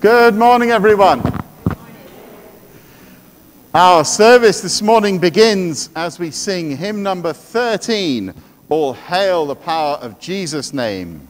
Good morning, everyone. Our service this morning begins as we sing hymn number 13 All Hail the Power of Jesus' Name.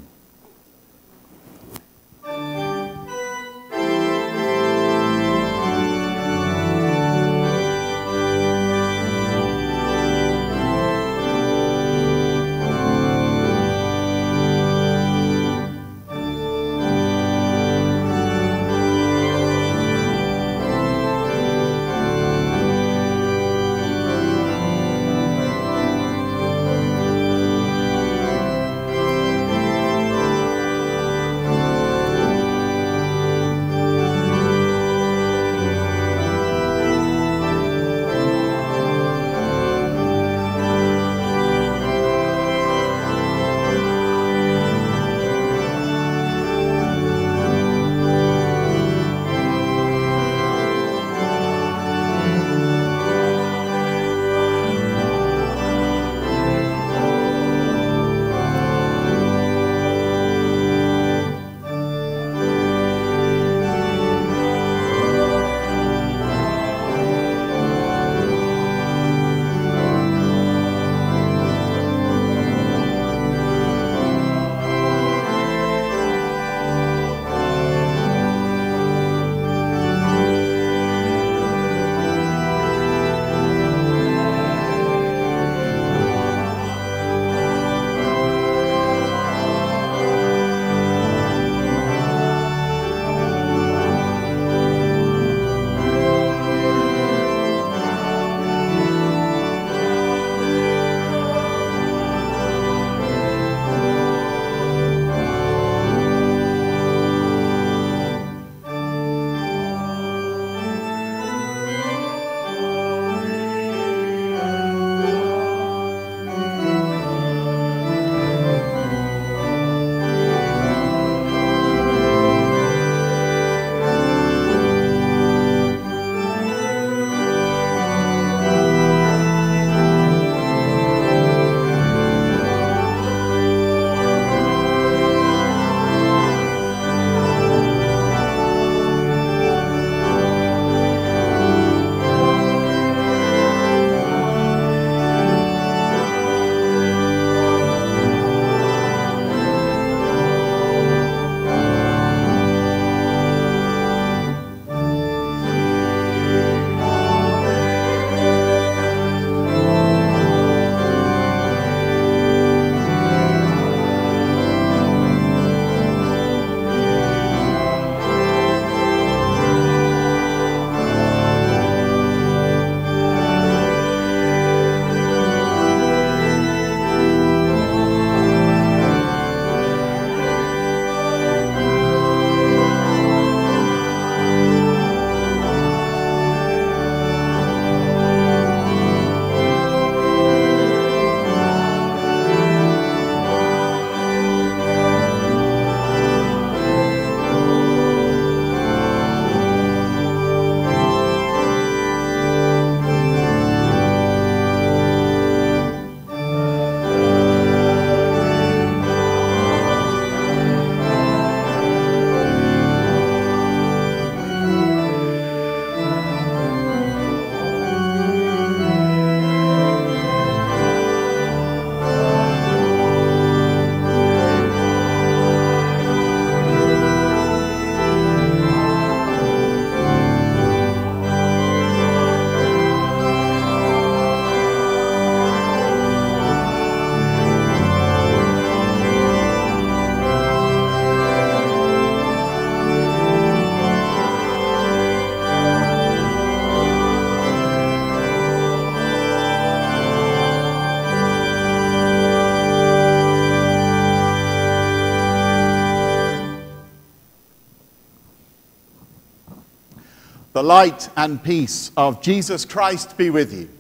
The light and peace of Jesus Christ be with you.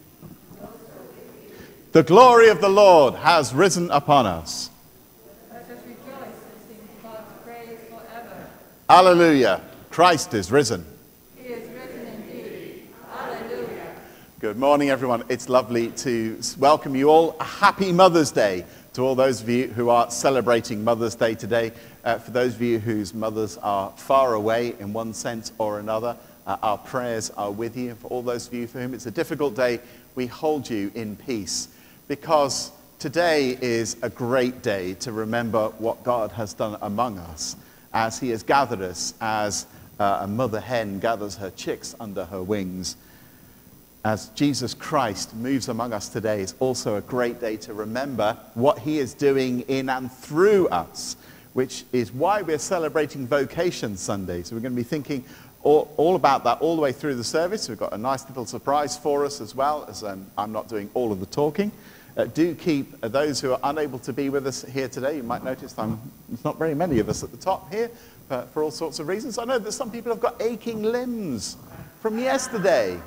The glory of the Lord has risen upon us. Let us rejoice and sing God's praise forever. Alleluia. Christ is risen. He is risen indeed. Hallelujah. Good morning, everyone. It's lovely to welcome you all. A happy Mother's Day to to all those of you who are celebrating Mother's Day today, uh, for those of you whose mothers are far away in one sense or another, uh, our prayers are with you. For all those of you for whom it's a difficult day, we hold you in peace because today is a great day to remember what God has done among us as He has gathered us as uh, a mother hen gathers her chicks under her wings. As Jesus Christ moves among us today is also a great day to remember what He is doing in and through us, which is why we're celebrating Vocation Sunday. So we're going to be thinking all, all, about that all the way through the service. We've got a nice little surprise for us as well, as um, I'm not doing all of the talking. Uh, do keep uh, those who are unable to be with us here today. You might notice I'm, there's not very many of us at the top here for all sorts of reasons. I know that some people have got aching limbs from yesterday.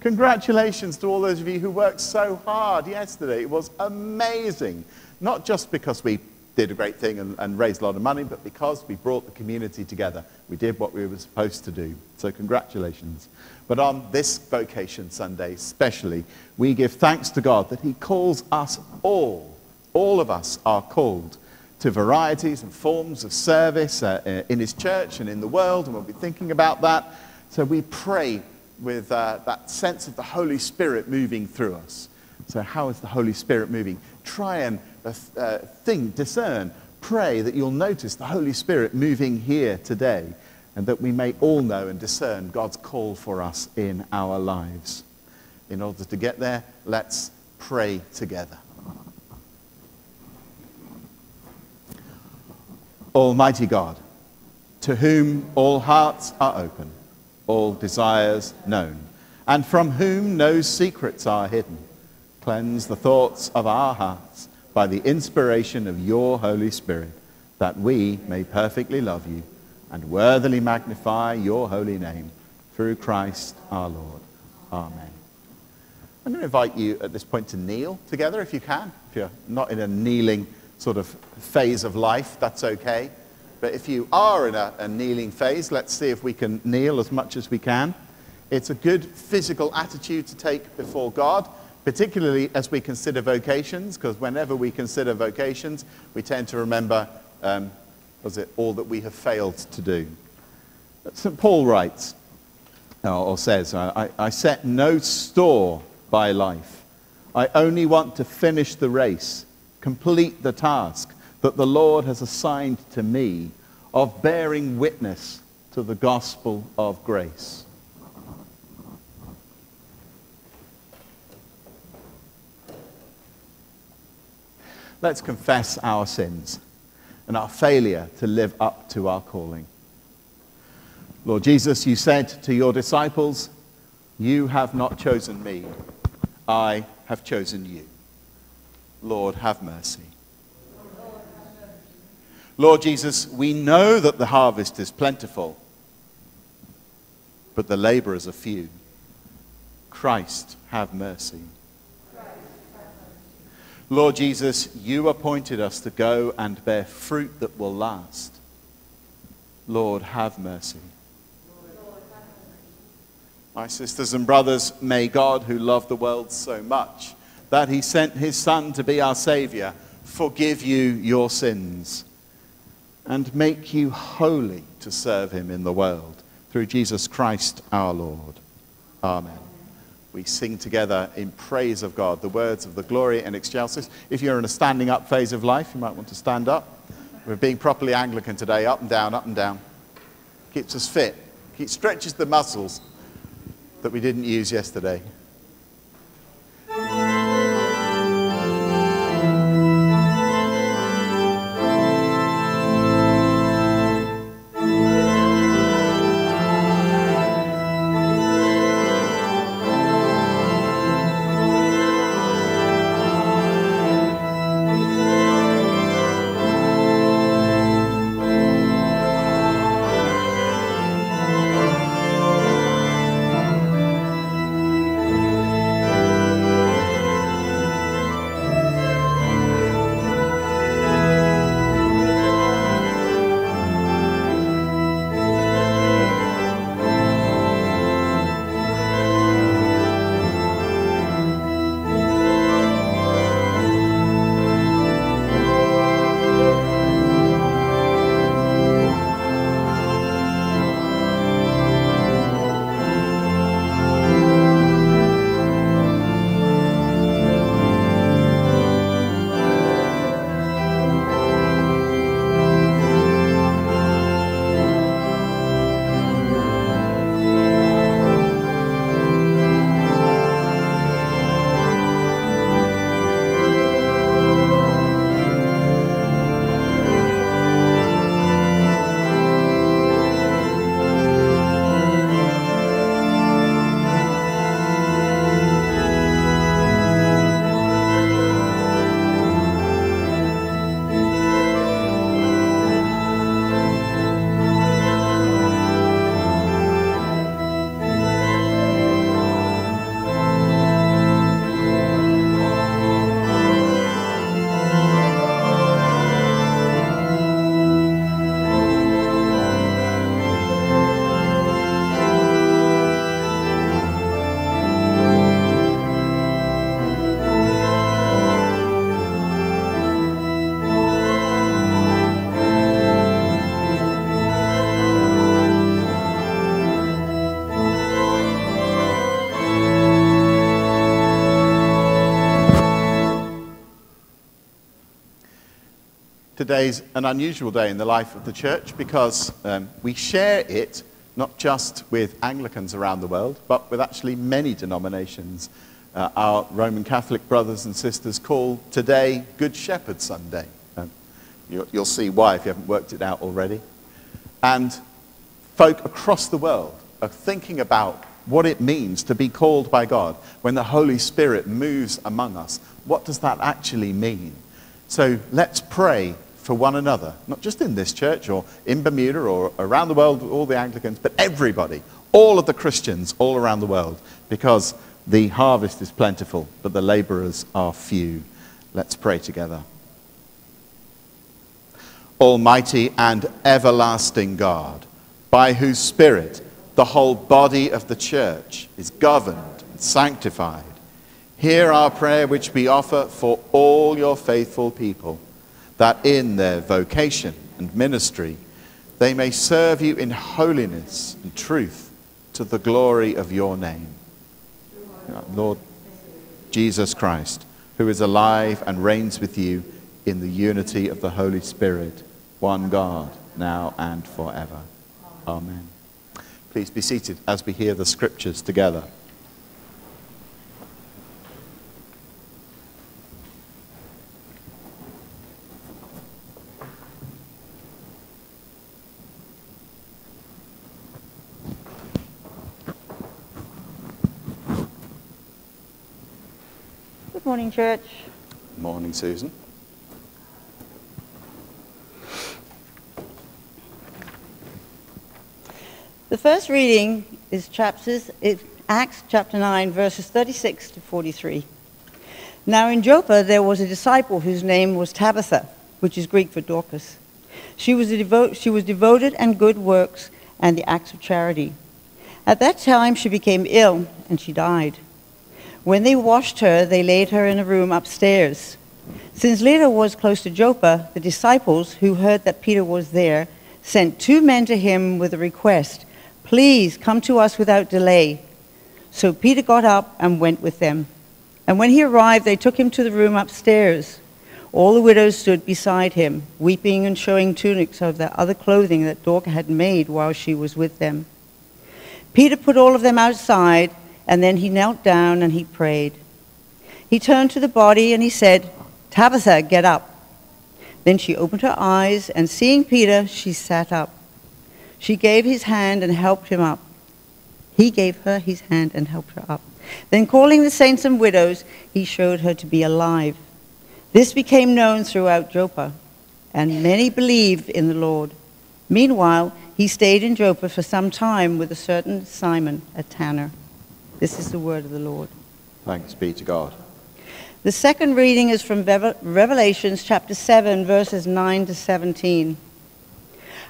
Congratulations to all those of you who worked so hard yesterday. It was amazing. Not just because we did a great thing and, and, raised a lot of money, but because we brought the community together. We did what we were supposed to do. So, congratulations. But on this Vocation Sunday, especially, we give thanks to God that He calls us all, all of us are called to varieties and forms of service uh, uh, in His church and in the world, and we'll be thinking about that. So, we pray with uh, that sense of the Holy Spirit moving through us. So, how is the Holy Spirit moving? Try and think, discern, pray that you'll notice the Holy Spirit moving here today and that we may all know and discern God's call for us in our lives. In order to get there, let's pray together. Almighty God, to whom all hearts are open, all desires known, and from whom no secrets are hidden, cleanse the thoughts of our hearts by the inspiration of your Holy Spirit, that we may perfectly love you and worthily magnify your holy name through Christ our Lord. Amen. I'm going to invite you at this point to kneel together if you can. If you're not in a kneeling sort of phase of life, that's okay. But if you are in a, a kneeling phase, let's see if we can kneel as much as we can. It's a good physical attitude to take before God particularly as we consider vocations, because whenever we consider vocations, we tend to remember, um, was it all that we have failed to do? St. Paul writes, or says, I, I set no store by life. I only want to finish the race, complete the task that the Lord has assigned to me of bearing witness to the gospel of grace. Let's confess our sins and our failure to live up to our calling. Lord Jesus, you said to your disciples, You have not chosen me, I have chosen you. Lord, have mercy. Lord Jesus, we know that the harvest is plentiful, but the laborers are few. Christ, have mercy. Lord Jesus, you appointed us to go and bear fruit that will last. Lord, have mercy. My sisters and brothers, may God, who loved the world so much that he sent his Son to be our Savior, forgive you your sins and make you holy to serve him in the world. Through Jesus Christ our Lord. Amen we sing together in praise of God the words of the Gloria in Excelsis. If you're in a standing up phase of life, you might want to stand up. We're being properly Anglican today, up and down, up and down. Keeps us fit, keeps, stretches the muscles that we didn't use yesterday. Today's an unusual day in the life of the church because um, we share it not just with Anglicans around the world, but with actually many denominations. Uh, our Roman Catholic brothers and sisters call today Good Shepherd Sunday. Um, you'll, you'll see why if you haven't worked it out already. And folk across the world are thinking about what it means to be called by God when the Holy Spirit moves among us. What does that actually mean? So let's pray for one another, not just in this church or in Bermuda or around the world, all the Anglicans, but everybody, all of the Christians all around the world, because the harvest is plentiful, but the laborers are few. Let's pray together. Almighty and everlasting God, by whose Spirit the whole body of the church is governed and sanctified, hear our prayer which we offer for all your faithful people that in their vocation and ministry they may serve you in holiness and truth to the glory of your name. Lord Jesus Christ, who is alive and reigns with you in the unity of the Holy Spirit, one God, now and forever. Amen. Please be seated as we hear the scriptures together. Good morning, church. Morning, Susan. The first reading is chapters, Acts chapter 9, verses 36 to 43. Now in Joppa there was a disciple whose name was Tabitha, which is Greek for Dorcas. She was, a devo- she was devoted and good works and the acts of charity. At that time she became ill and she died. When they washed her, they laid her in a room upstairs. Since Lydda was close to Joppa, the disciples, who heard that Peter was there, sent two men to him with a request Please come to us without delay. So Peter got up and went with them. And when he arrived, they took him to the room upstairs. All the widows stood beside him, weeping and showing tunics of the other clothing that Dorcas had made while she was with them. Peter put all of them outside, and then he knelt down and he prayed. He turned to the body and he said, Tabitha, get up. Then she opened her eyes, and seeing Peter, she sat up. She gave his hand and helped him up. He gave her his hand and helped her up. Then, calling the saints and widows, he showed her to be alive. This became known throughout Joppa, and many believed in the Lord. Meanwhile, he stayed in Joppa for some time with a certain Simon, a tanner. This is the word of the Lord. Thanks be to God. The second reading is from Revel- Revelations chapter 7, verses 9 to 17.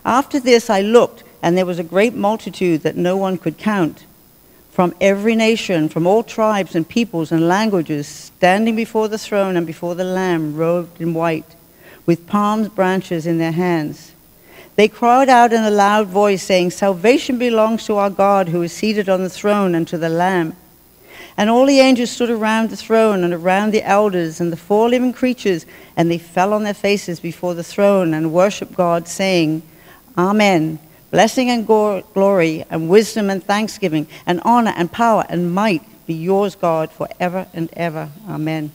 After this I looked, and there was a great multitude that no one could count, from every nation, from all tribes and peoples and languages, standing before the throne and before the Lamb, robed in white, with palm branches in their hands. They cried out in a loud voice, saying, Salvation belongs to our God who is seated on the throne and to the Lamb. And all the angels stood around the throne and around the elders and the four living creatures, and they fell on their faces before the throne and worshiped God, saying, Amen. Blessing and glory and wisdom and thanksgiving and honor and power and might be yours, God, forever and ever. Amen.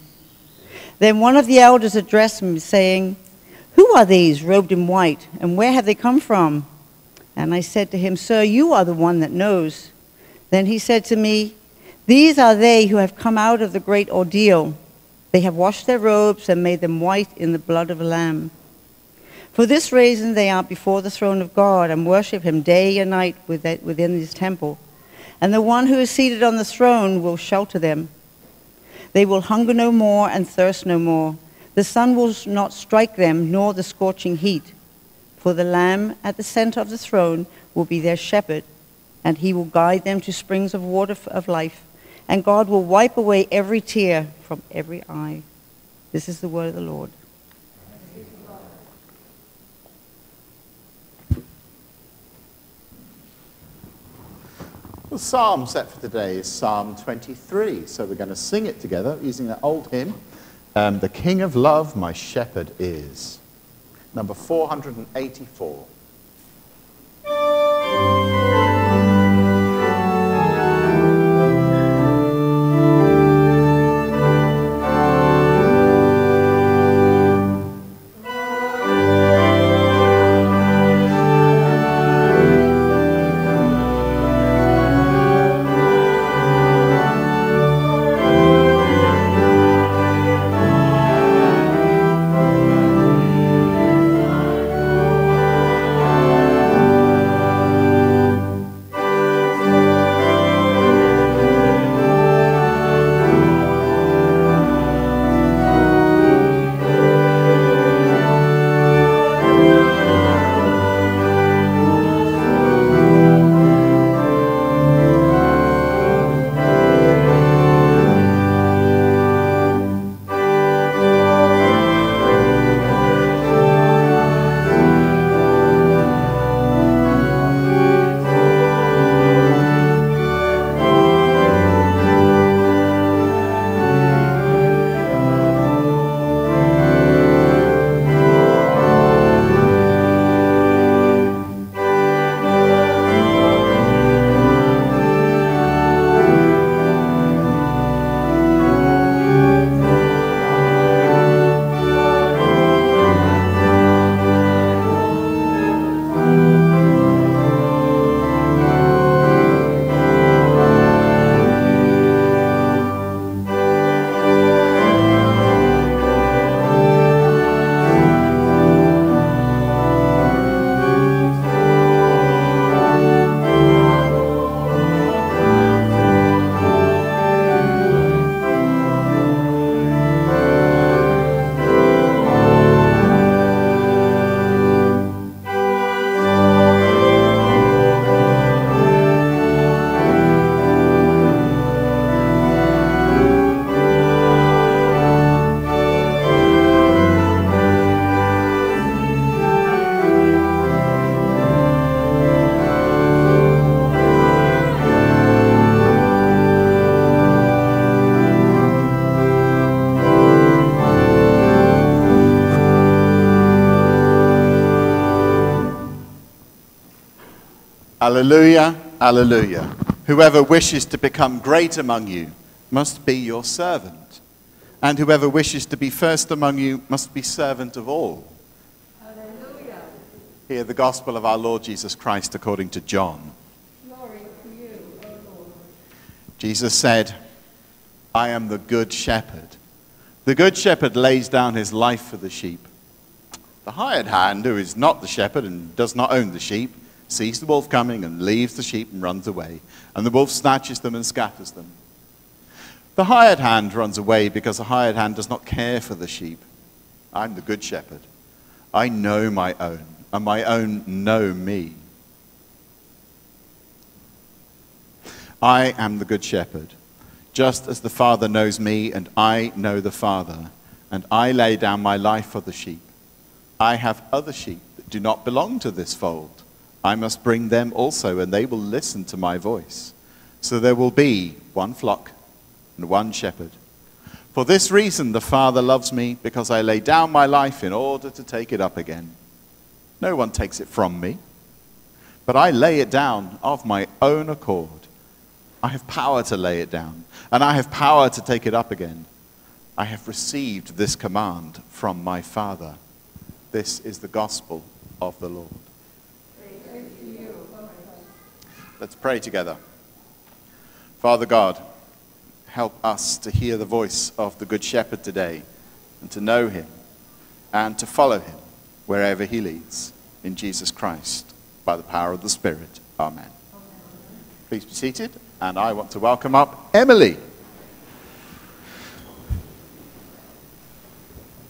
Then one of the elders addressed me, saying, Who are these robed in white, and where have they come from? And I said to him, Sir, you are the one that knows. Then he said to me, These are they who have come out of the great ordeal. They have washed their robes and made them white in the blood of a lamb. For this reason, they are before the throne of God and worship him day and night within his temple. And the one who is seated on the throne will shelter them. They will hunger no more and thirst no more. The sun will not strike them, nor the scorching heat. For the Lamb at the center of the throne will be their shepherd, and he will guide them to springs of water of life. And God will wipe away every tear from every eye. This is the word of the Lord. The psalm set for today is Psalm 23. So we're going to sing it together using that old hymn, um, The King of Love, My Shepherd Is. number 484. Alleluia, alleluia. Whoever wishes to become great among you must be your servant. And whoever wishes to be first among you must be servant of all. Hallelujah. Hear the gospel of our Lord Jesus Christ according to John. Glory to you, O Lord. Jesus said, I am the good shepherd. The good shepherd lays down his life for the sheep. The hired hand, who is not the shepherd and does not own the sheep, sees the wolf coming and leaves the sheep and runs away. And the wolf snatches them and scatters them. The hired hand runs away because the hired hand does not care for the sheep. I'm the good shepherd. I know my own, and my own know me. I am the good shepherd, just as the Father knows me, and I know the Father, and I lay down my life for the sheep. I have other sheep that do not belong to this fold. I must bring them also, and they will listen to my voice. So there will be one flock and one shepherd. For this reason, the Father loves me, because I lay down my life in order to take it up again. No one takes it from me, but I lay it down of my own accord. I have power to lay it down, and I have power to take it up again. I have received this command from my Father. This is the gospel of the Lord. Let's pray together. Father God, help us to hear the voice of the Good Shepherd today and to know him and to follow him wherever he leads. In Jesus Christ, by the power of the Spirit. Amen. Please be seated, and I want to welcome up Emily.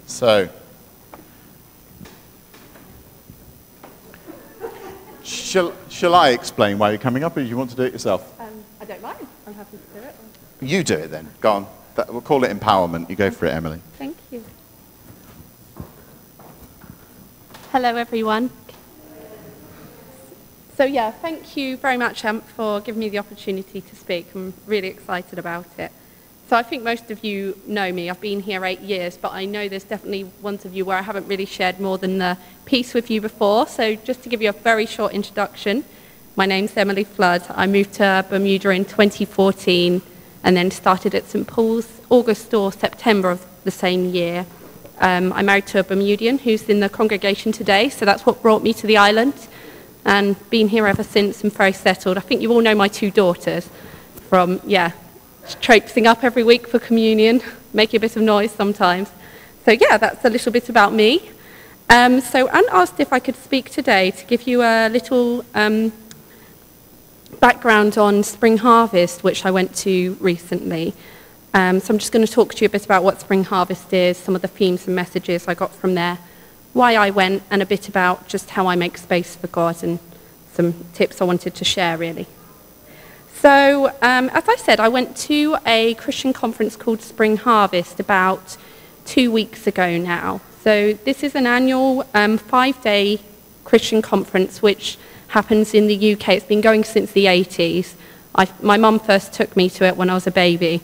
So, shall, shall I explain why you're coming up, or do you want to do it yourself? Um, I don't mind. I'm happy to do it. You do it then. Go on. That, we'll call it empowerment. You go for it, Emily. Thank you. Hello, everyone. So, yeah, thank you very much, Ant, for giving me the opportunity to speak. I'm really excited about it. So I think most of you know me. I've been here eight years, but I know there's definitely ones of you where I haven't really shared more than the piece with you before. So just to give you a very short introduction, my name's Emily Flood. I moved to Bermuda in 2014 and then started at St Paul's August or September of the same year. Um, I'm married to a Bermudian who's in the congregation today, so that's what brought me to the island and been here ever since and very settled. I think you all know my two daughters from, yeah, traipsing up every week for communion, making a bit of noise sometimes. So yeah, that's a little bit about me. Um, so Anne asked if I could speak today to give you a little um, background on Spring Harvest, which I went to recently. Um, so I'm just going to talk to you a bit about what Spring Harvest is, some of the themes and messages I got from there, why I went, and a bit about just how I make space for God and some tips I wanted to share, really. So, um, as I said, I went to a Christian conference called Spring Harvest about two weeks ago now. So, this is an annual um, five day Christian conference which happens in the UK. It's been going since the 80s. I, my mum first took me to it when I was a baby.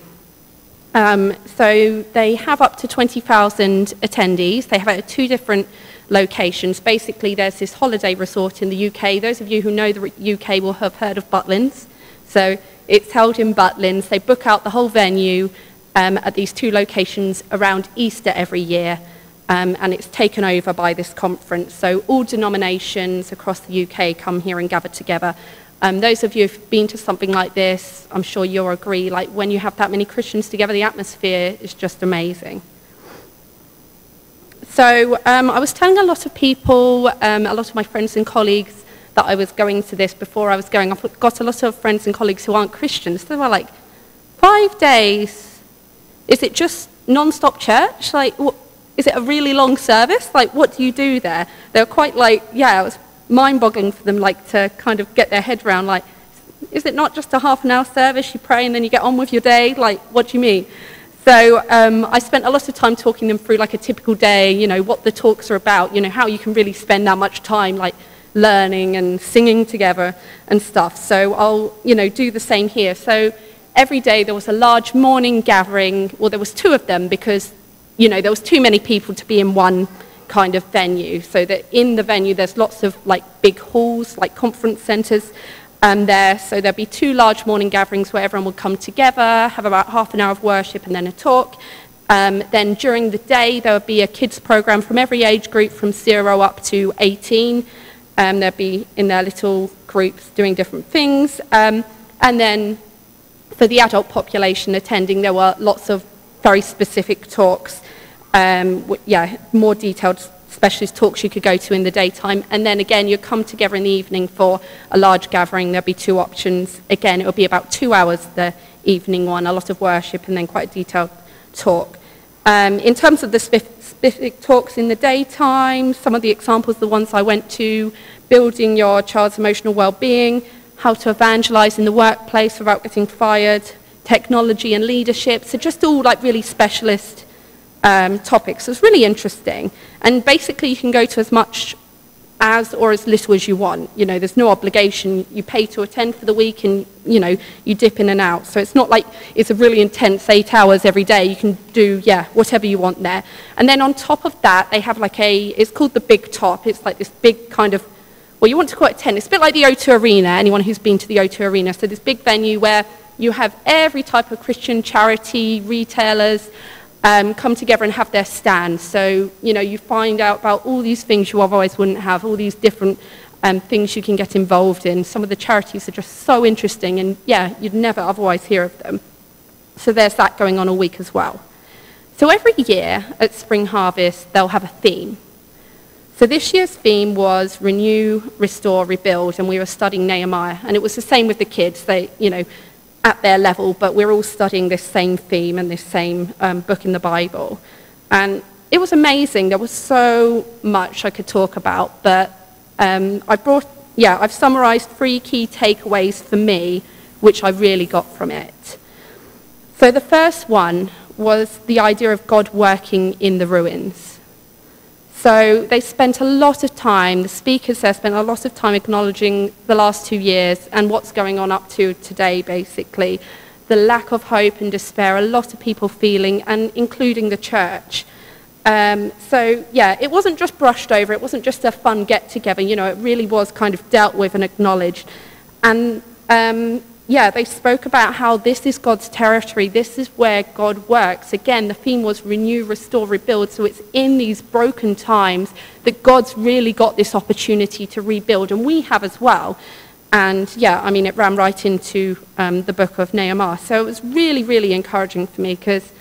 Um, so, they have up to 20,000 attendees. They have at two different locations. Basically, there's this holiday resort in the UK. Those of you who know the UK will have heard of Butlins. So it's held in Butlins. They book out the whole venue um, at these two locations around Easter every year. Um, and it's taken over by this conference. So all denominations across the UK come here and gather together. Um, those of you who've been to something like this, I'm sure you'll agree, like when you have that many Christians together, the atmosphere is just amazing. So um, I was telling a lot of people, um, a lot of my friends and colleagues, that I was going to this before I was going. I've got a lot of friends and colleagues who aren't Christians. They were like, five days? Is it just non-stop church? Like, what, is it a really long service? Like, what do you do there? They were quite like, yeah, it was mind-boggling for them, like, to kind of get their head around, like, is it not just a half an hour service? You pray and then you get on with your day? Like, what do you mean? So um, I spent a lot of time talking them through like a typical day, you know, what the talks are about, you know, how you can really spend that much time, like learning and singing together and stuff. So I'll, you know, do the same here. So every day there was a large morning gathering. Well, there was two of them because, you know, there was too many people to be in one kind of venue. So that in the venue there's lots of like big halls, like conference centres. Um, there, so there'll be two large morning gatherings where everyone will come together, have about half an hour of worship and then a talk. Um, then during the day, there will be a kids program from every age group from zero up to 18. Um, they'll be in their little groups doing different things. Um, and then for the adult population attending, there were lots of very specific talks. Um, yeah, more detailed specialist talks you could go to in the daytime. And then again, you'd come together in the evening for a large gathering. There'll be two options. Again, it will be about two hours, the evening one, a lot of worship, and then quite a detailed talk. Um, in terms of the specific talks in the daytime, some of the examples, the ones I went to, building your child's emotional well-being, how to evangelize in the workplace without getting fired, technology and leadership. So just all like really specialist um, topics. So it's really interesting. And basically you can go to as much as or as little as you want. You know, there's no obligation. You pay to attend for the week and, you know, you dip in and out. So it's not like it's a really intense eight hours every day. You can do, yeah, whatever you want there. And then on top of that, they have like a, it's called the Big Top. It's like this big kind of, well, you want to call it tent. It's a bit like the O2 Arena, anyone who's been to the O2 Arena. So this big venue where you have every type of Christian charity, retailers, um, come together and have their stand. So, you know, you find out about all these things you otherwise wouldn't have, all these different um, things you can get involved in. Some of the charities are just so interesting, and yeah, you'd never otherwise hear of them. So there's that going on all week as well. So every year at Spring Harvest, they'll have a theme. So this year's theme was renew, restore, rebuild, and we were studying Nehemiah. And it was the same with the kids. They, you know, at their level, but we're all studying this same theme and this same um, book in the Bible. And it was amazing. There was so much I could talk about, but um, I brought, yeah, I've summarized three key takeaways for me, which I really got from it. So the first one was the idea of God working in the ruins. So they spent a lot of time, the speakers there spent a lot of time acknowledging the last two years and what's going on up to today, basically. the lack of hope and despair a lot of people feeling, and including the church. Um, so, yeah, it wasn't just brushed over, it wasn't just a fun get together, you know, it really was kind of dealt with and acknowledged. And um, yeah, they spoke about how this is God's territory, this is where God works. Again, the theme was renew, restore, rebuild. So it's in these broken times that God's really got this opportunity to rebuild, and we have as well. And yeah, I mean, it ran right into um, the book of Nehemiah. So it was really, really encouraging for me because,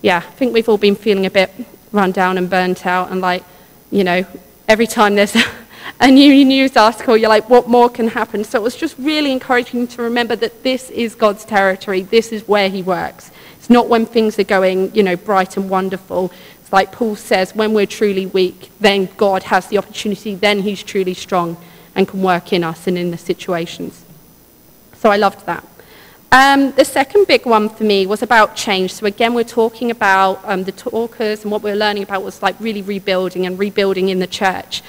yeah, I think we've all been feeling a bit run down and burnt out, and like, you know, every time there's a new news article, you're like, what more can happen? So it was just really encouraging to remember that this is God's territory. This is where he works. It's not when things are going, you know, bright and wonderful. It's like Paul says, when we're truly weak, then God has the opportunity, then he's truly strong and can work in us and in the situations. So I loved that. Um, the second big one for me was about change. So again, we're talking about um, the talkers and what we're learning about was like really rebuilding and rebuilding in the church.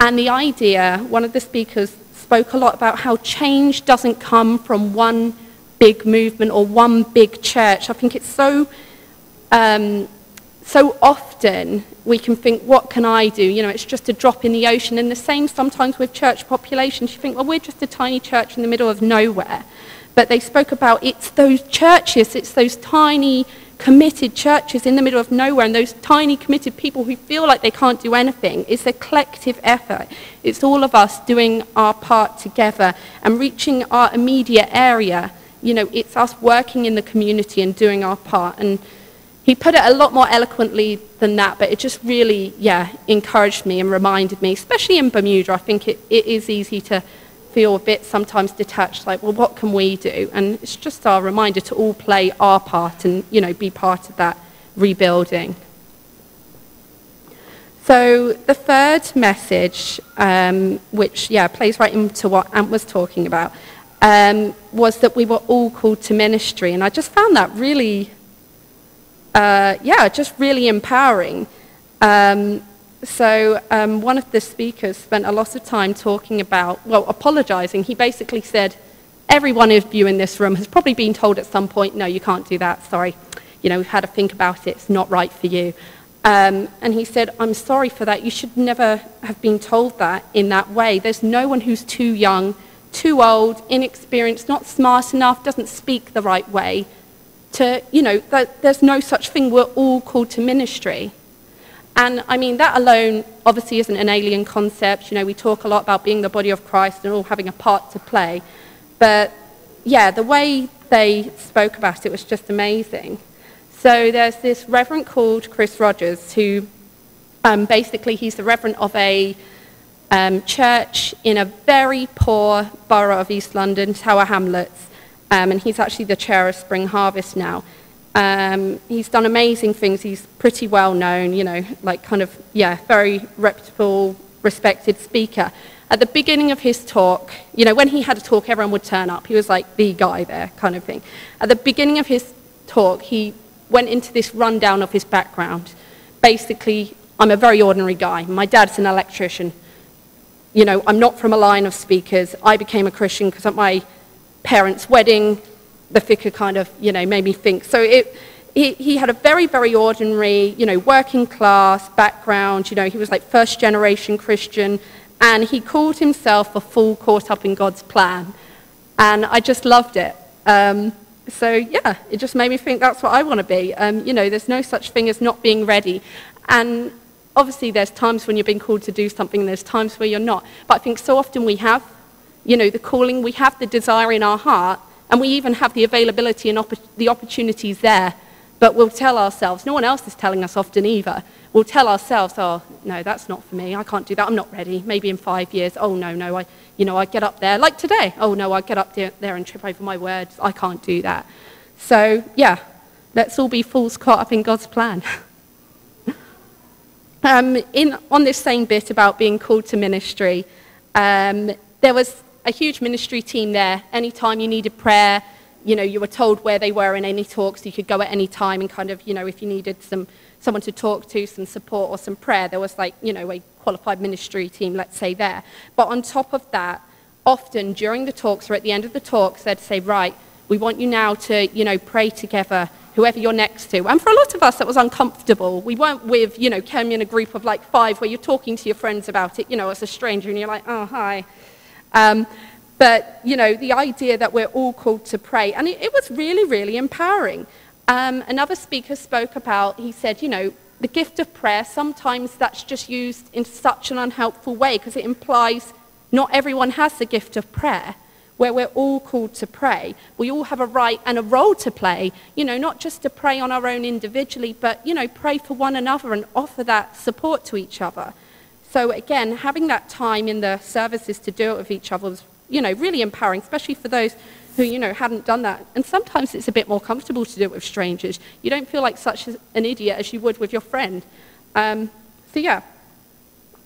And the idea, one of the speakers spoke a lot about how change doesn't come from one big movement or one big church. I think it's so, um, so often we can think, what can I do? You know, it's just a drop in the ocean. And the same sometimes with church populations. You think, well, we're just a tiny church in the middle of nowhere. But they spoke about it's those churches, it's those tiny committed churches in the middle of nowhere and those tiny committed people who feel like they can't do anything. It's a collective effort. It's all of us doing our part together and reaching our immediate area. You know, it's us working in the community and doing our part. And he put it a lot more eloquently than that, but it just really, yeah, encouraged me and reminded me, especially in Bermuda. I think it, it is easy to feel a bit sometimes detached, like, well, what can we do? And it's just our reminder to all play our part and, you know, be part of that rebuilding. So the third message, um, which, yeah, plays right into what Ant was talking about, um, was that we were all called to ministry. And I just found that really, uh, yeah, just really empowering. Um, so um, one of the speakers spent a lot of time talking about, well, apologizing. He basically said, everyone of you in this room has probably been told at some point, no, you can't do that, sorry. You know, we've had to think about it, it's not right for you. Um, and he said, I'm sorry for that. You should never have been told that in that way. There's no one who's too young, too old, inexperienced, not smart enough, doesn't speak the right way to, you know, there's no such thing. We're all called to ministry. And I mean, that alone obviously isn't an alien concept. You know, we talk a lot about being the body of Christ and all having a part to play. But yeah, the way they spoke about it was just amazing. So there's this reverend called Chris Rogers who um, basically he's the reverend of a um, church in a very poor borough of East London, Tower Hamlets. Um, and he's actually the chair of Spring Harvest now. Um, he's done amazing things. He's pretty well known, you know, like kind of, yeah, very reputable, respected speaker. At the beginning of his talk, you know, when he had a talk, everyone would turn up. He was like the guy there, kind of thing. At the beginning of his talk, he went into this rundown of his background. Basically, I'm a very ordinary guy. My dad's an electrician. You know, I'm not from a line of speakers. I became a Christian because at my parents' wedding, the vicar kind of, you know, made me think. So it, he, he had a very, very ordinary, you know, working class background. You know, he was like first generation Christian, and he called himself a fool caught up in God's plan. And I just loved it. Um, so yeah, it just made me think that's what I want to be. Um, you know, there's no such thing as not being ready. And obviously there's times when you're being called to do something, and there's times where you're not. But I think so often we have, you know, the calling, we have the desire in our heart, and we even have the availability and the opportunities there. But we'll tell ourselves, no one else is telling us often either. We'll tell ourselves, oh, no, that's not for me. I can't do that. I'm not ready. Maybe in five years. Oh, no, no. I, you know, I get up there. Like today. Oh, no, I get up there, there and trip over my words. I can't do that. So, yeah, let's all be fools caught up in God's plan. um, in, on this same bit about being called to ministry, um, there was a huge ministry team there. Anytime you needed prayer, you know, you were told where they were in any talks. You could go at any time and kind of, you know, if you needed some someone to talk to, some support or some prayer, there was like, you know, a qualified ministry team, let's say there. But on top of that, often during the talks or at the end of the talks, they'd say, right, We want you now to, you know, pray together, whoever you're next to. And for a lot of us, that was uncomfortable. We weren't with, you know, came in a group of like five where you're talking to your friends about it, you know, as a stranger, and you're like, oh, hi. Um, but, you know, the idea that we're all called to pray, and it, it was really, really empowering. Um, another speaker spoke about, he said, you know, the gift of prayer, sometimes that's just used in such an unhelpful way because it implies not everyone has the gift of prayer where we're all called to pray. We all have a right and a role to play, you know, not just to pray on our own individually, but, you know, pray for one another and offer that support to each other. So again, having that time in the services to do it with each other was, you know, really empowering, especially for those who, you know, hadn't done that. And sometimes it's a bit more comfortable to do it with strangers. You don't feel like such an idiot as you would with your friend. Um, so yeah,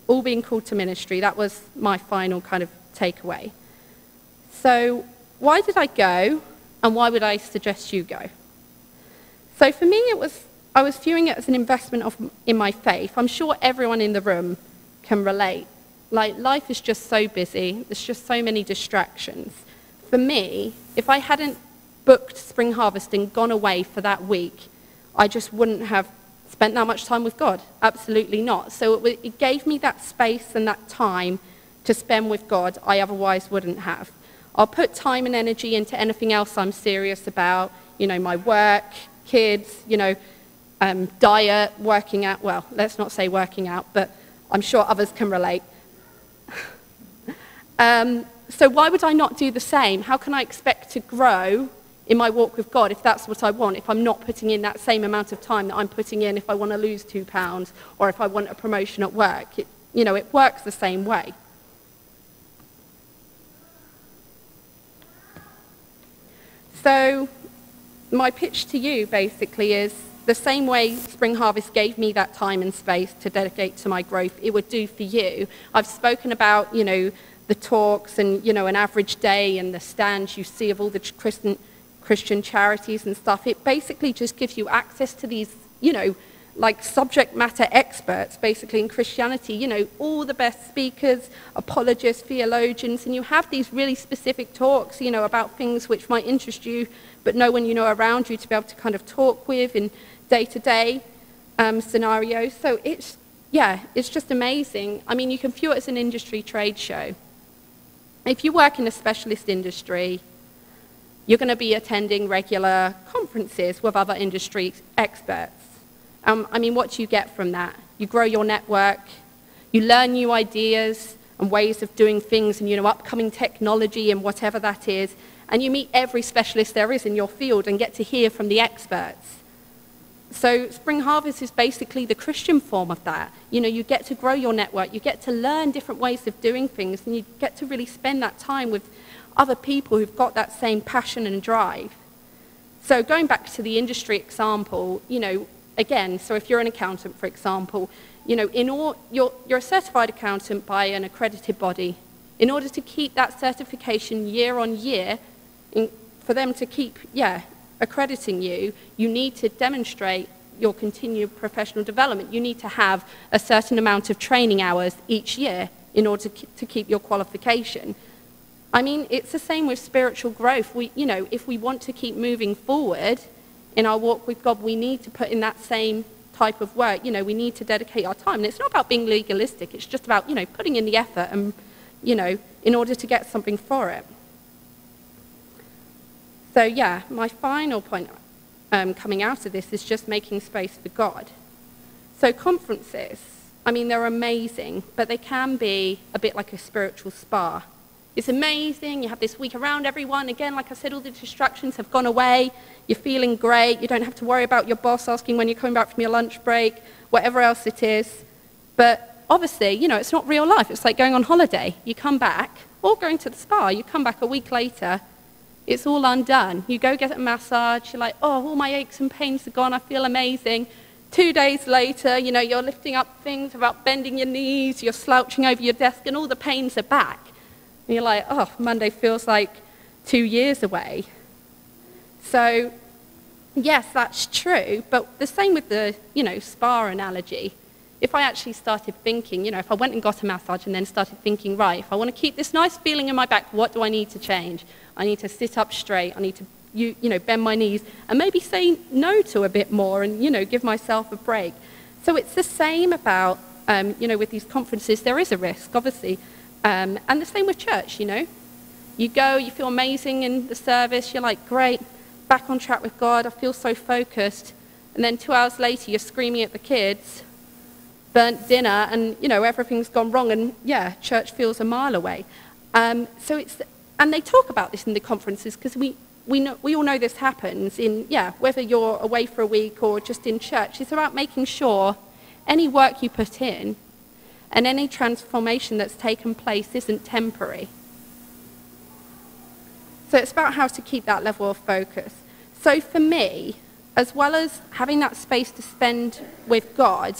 all being called to ministry, that was my final kind of takeaway. So, why did I go, and why would I suggest you go? So, for me, it was I was viewing it as an investment of, in my faith. I'm sure everyone in the room can relate. Like, life is just so busy, there's just so many distractions. For me, if I hadn't booked Spring Harvest and gone away for that week, I just wouldn't have spent that much time with God. Absolutely not. So it, it gave me that space and that time to spend with God I otherwise wouldn't have. I'll put time and energy into anything else I'm serious about, you know, my work, kids, you know, um, diet, working out. Well, let's not say working out, but I'm sure others can relate. um, so why would I not do the same? How can I expect to grow in my walk with God if that's what I want, if I'm not putting in that same amount of time that I'm putting in if I want to lose two pounds or if I want a promotion at work? It, you know, it works the same way. So, my pitch to you basically is the same way Spring Harvest gave me that time and space to dedicate to my growth, it would do for you. I've spoken about, you know, the talks and, you know, an average day and the stands you see of all the Christian, Christian charities and stuff. It basically just gives you access to these, you know, like subject matter experts basically in Christianity, you know, all the best speakers, apologists, theologians, and you have these really specific talks, you know, about things which might interest you, but no one you know around you to be able to kind of talk with in day-to-day um, scenarios. So it's, yeah, it's just amazing. I mean, you can view it as an industry trade show. If you work in a specialist industry, you're going to be attending regular conferences with other industry experts um, I mean, what do you get from that? You grow your network, you learn new ideas and ways of doing things and, you know, upcoming technology and whatever that is, and you meet every specialist there is in your field and get to hear from the experts. So Spring Harvest is basically the Christian form of that. You know, you get to grow your network, you get to learn different ways of doing things, and you get to really spend that time with other people who've got that same passion and drive. So going back to the industry example, you know, again, so if you're an accountant, for example, you know, in all, you're, you're a certified accountant by an accredited body. In order to keep that certification year on year, in, for them to keep, yeah, accrediting you, you need to demonstrate your continued professional development. You need to have a certain amount of training hours each year in order to, keep your qualification. I mean, it's the same with spiritual growth. We, you know, if we want to keep moving forward, in our walk with God, we need to put in that same type of work. You know, we need to dedicate our time. And it's not about being legalistic. It's just about, you know, putting in the effort and, you know, in order to get something for it. So, yeah, my final point um, coming out of this is just making space for God. So, conferences, I mean, they're amazing, but they can be a bit like a spiritual spa. It's amazing. You have this week around everyone. Again, like I said, all the distractions have gone away. You're feeling great. You don't have to worry about your boss asking when you're coming back from your lunch break, whatever else it is. But obviously, you know, it's not real life. It's like going on holiday. You come back, or going to the spa. You come back a week later. It's all undone. You go get a massage. You're like, oh, all my aches and pains are gone. I feel amazing. Two days later, you know, you're lifting up things about bending your knees. You're slouching over your desk, and all the pains are back. And you're like, oh, Monday feels like two years away. So, yes, that's true, but the same with the, you know, spa analogy. If I actually started thinking, you know, if I went and got a massage and then started thinking, right, if I want to keep this nice feeling in my back, what do I need to change? I need to sit up straight. I need to you, you know, bend my knees and maybe say no to a bit more and, you know, give myself a break. So it's the same about, um, you know, with these conferences, there is a risk, obviously. Um, and the same with church, you know. You go, you feel amazing in the service, you're like, great, back on track with God, I feel so focused. And then two hours later, you're screaming at the kids, burnt dinner, and, you know, everything's gone wrong, and yeah, church feels a mile away. Um, so it's, and they talk about this in the conferences because we, we, we all know this happens in, yeah, whether you're away for a week or just in church. It's about making sure any work you put in and any transformation that's taken place isn't temporary. So it's about how to keep that level of focus. So for me, as well as having that space to spend with God,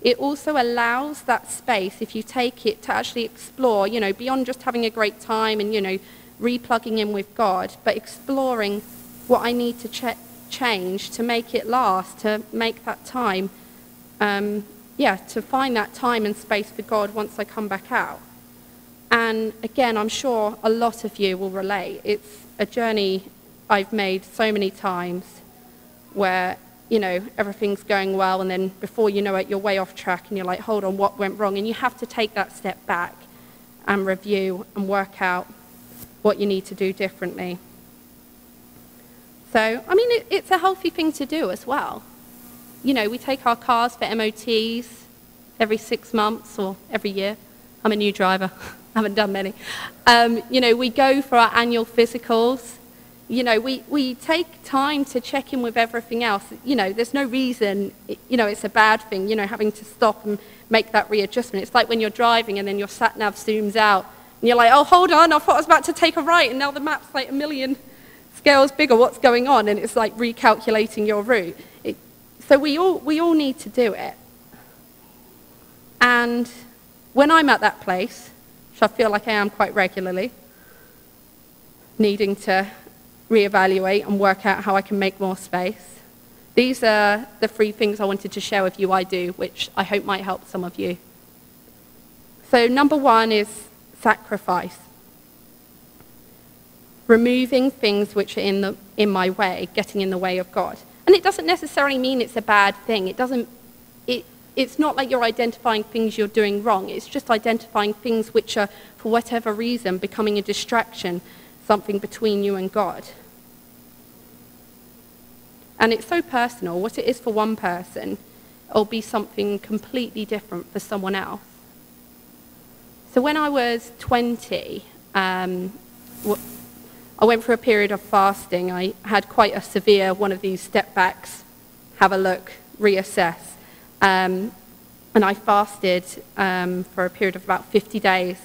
it also allows that space, if you take it, to actually explore, you know, beyond just having a great time and, you know, replugging in with God, but exploring what I need to ch- change to make it last, to make that time, um, yeah, to find that time and space for God once I come back out. And again, I'm sure a lot of you will relate. It's a journey I've made so many times where, you know, everything's going well, and then before you know it, you're way off track, and you're like, hold on, what went wrong? And you have to take that step back and review and work out what you need to do differently. So, I mean, it, it's a healthy thing to do as well. You know, we take our cars for MOTs every six months or every year. I'm a new driver, I haven't done many. Um, you know, we go for our annual physicals. You know, we, we take time to check in with everything else. You know, there's no reason, you know, it's a bad thing, you know, having to stop and make that readjustment. It's like when you're driving and then your sat nav zooms out and you're like, oh, hold on, I thought I was about to take a right, and now the map's like a million scales bigger. What's going on? And it's like recalculating your route. It, so we all, we all need to do it. And when I'm at that place, which I feel like I am quite regularly, needing to reevaluate and work out how I can make more space, these are the three things I wanted to share with you I do, which I hope might help some of you. So, number one is sacrifice. Removing things which are in, the, in my way, getting in the way of God. And it doesn't necessarily mean it's a bad thing. It doesn't, it, it's not like you're identifying things you're doing wrong. It's just identifying things which are, for whatever reason, becoming a distraction, something between you and God. And it's so personal. What it is for one person, it'll be something completely different for someone else. So when I was 20, um, I went through a period of fasting. I had quite a severe one of these step backs, have a look, reassess. Um, and I fasted um, for a period of about 50 days.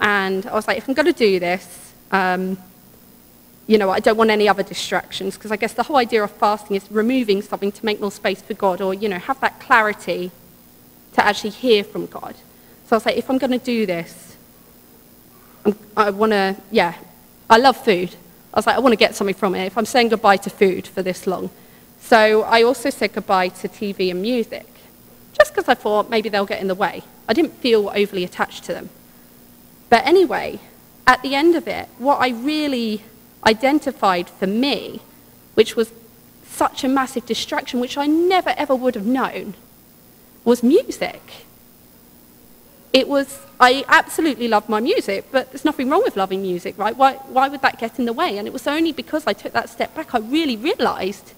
And I was like, if I'm going to do this, um, you know, I don't want any other distractions because I guess the whole idea of fasting is removing something to make more space for God or, you know, have that clarity to actually hear from God. So I was like, if I'm going to do this, I'm, i want to, yeah, I love food. I was like, I want to get something from it if I'm saying goodbye to food for this long. So I also said goodbye to TV and music, just because I thought maybe they'll get in the way. I didn't feel overly attached to them. But anyway, at the end of it, what I really identified for me, which was such a massive distraction, which I never ever would have known, was music it was, I absolutely love my music, but there's nothing wrong with loving music, right? Why, why would that get in the way? And it was only because I took that step back I really realized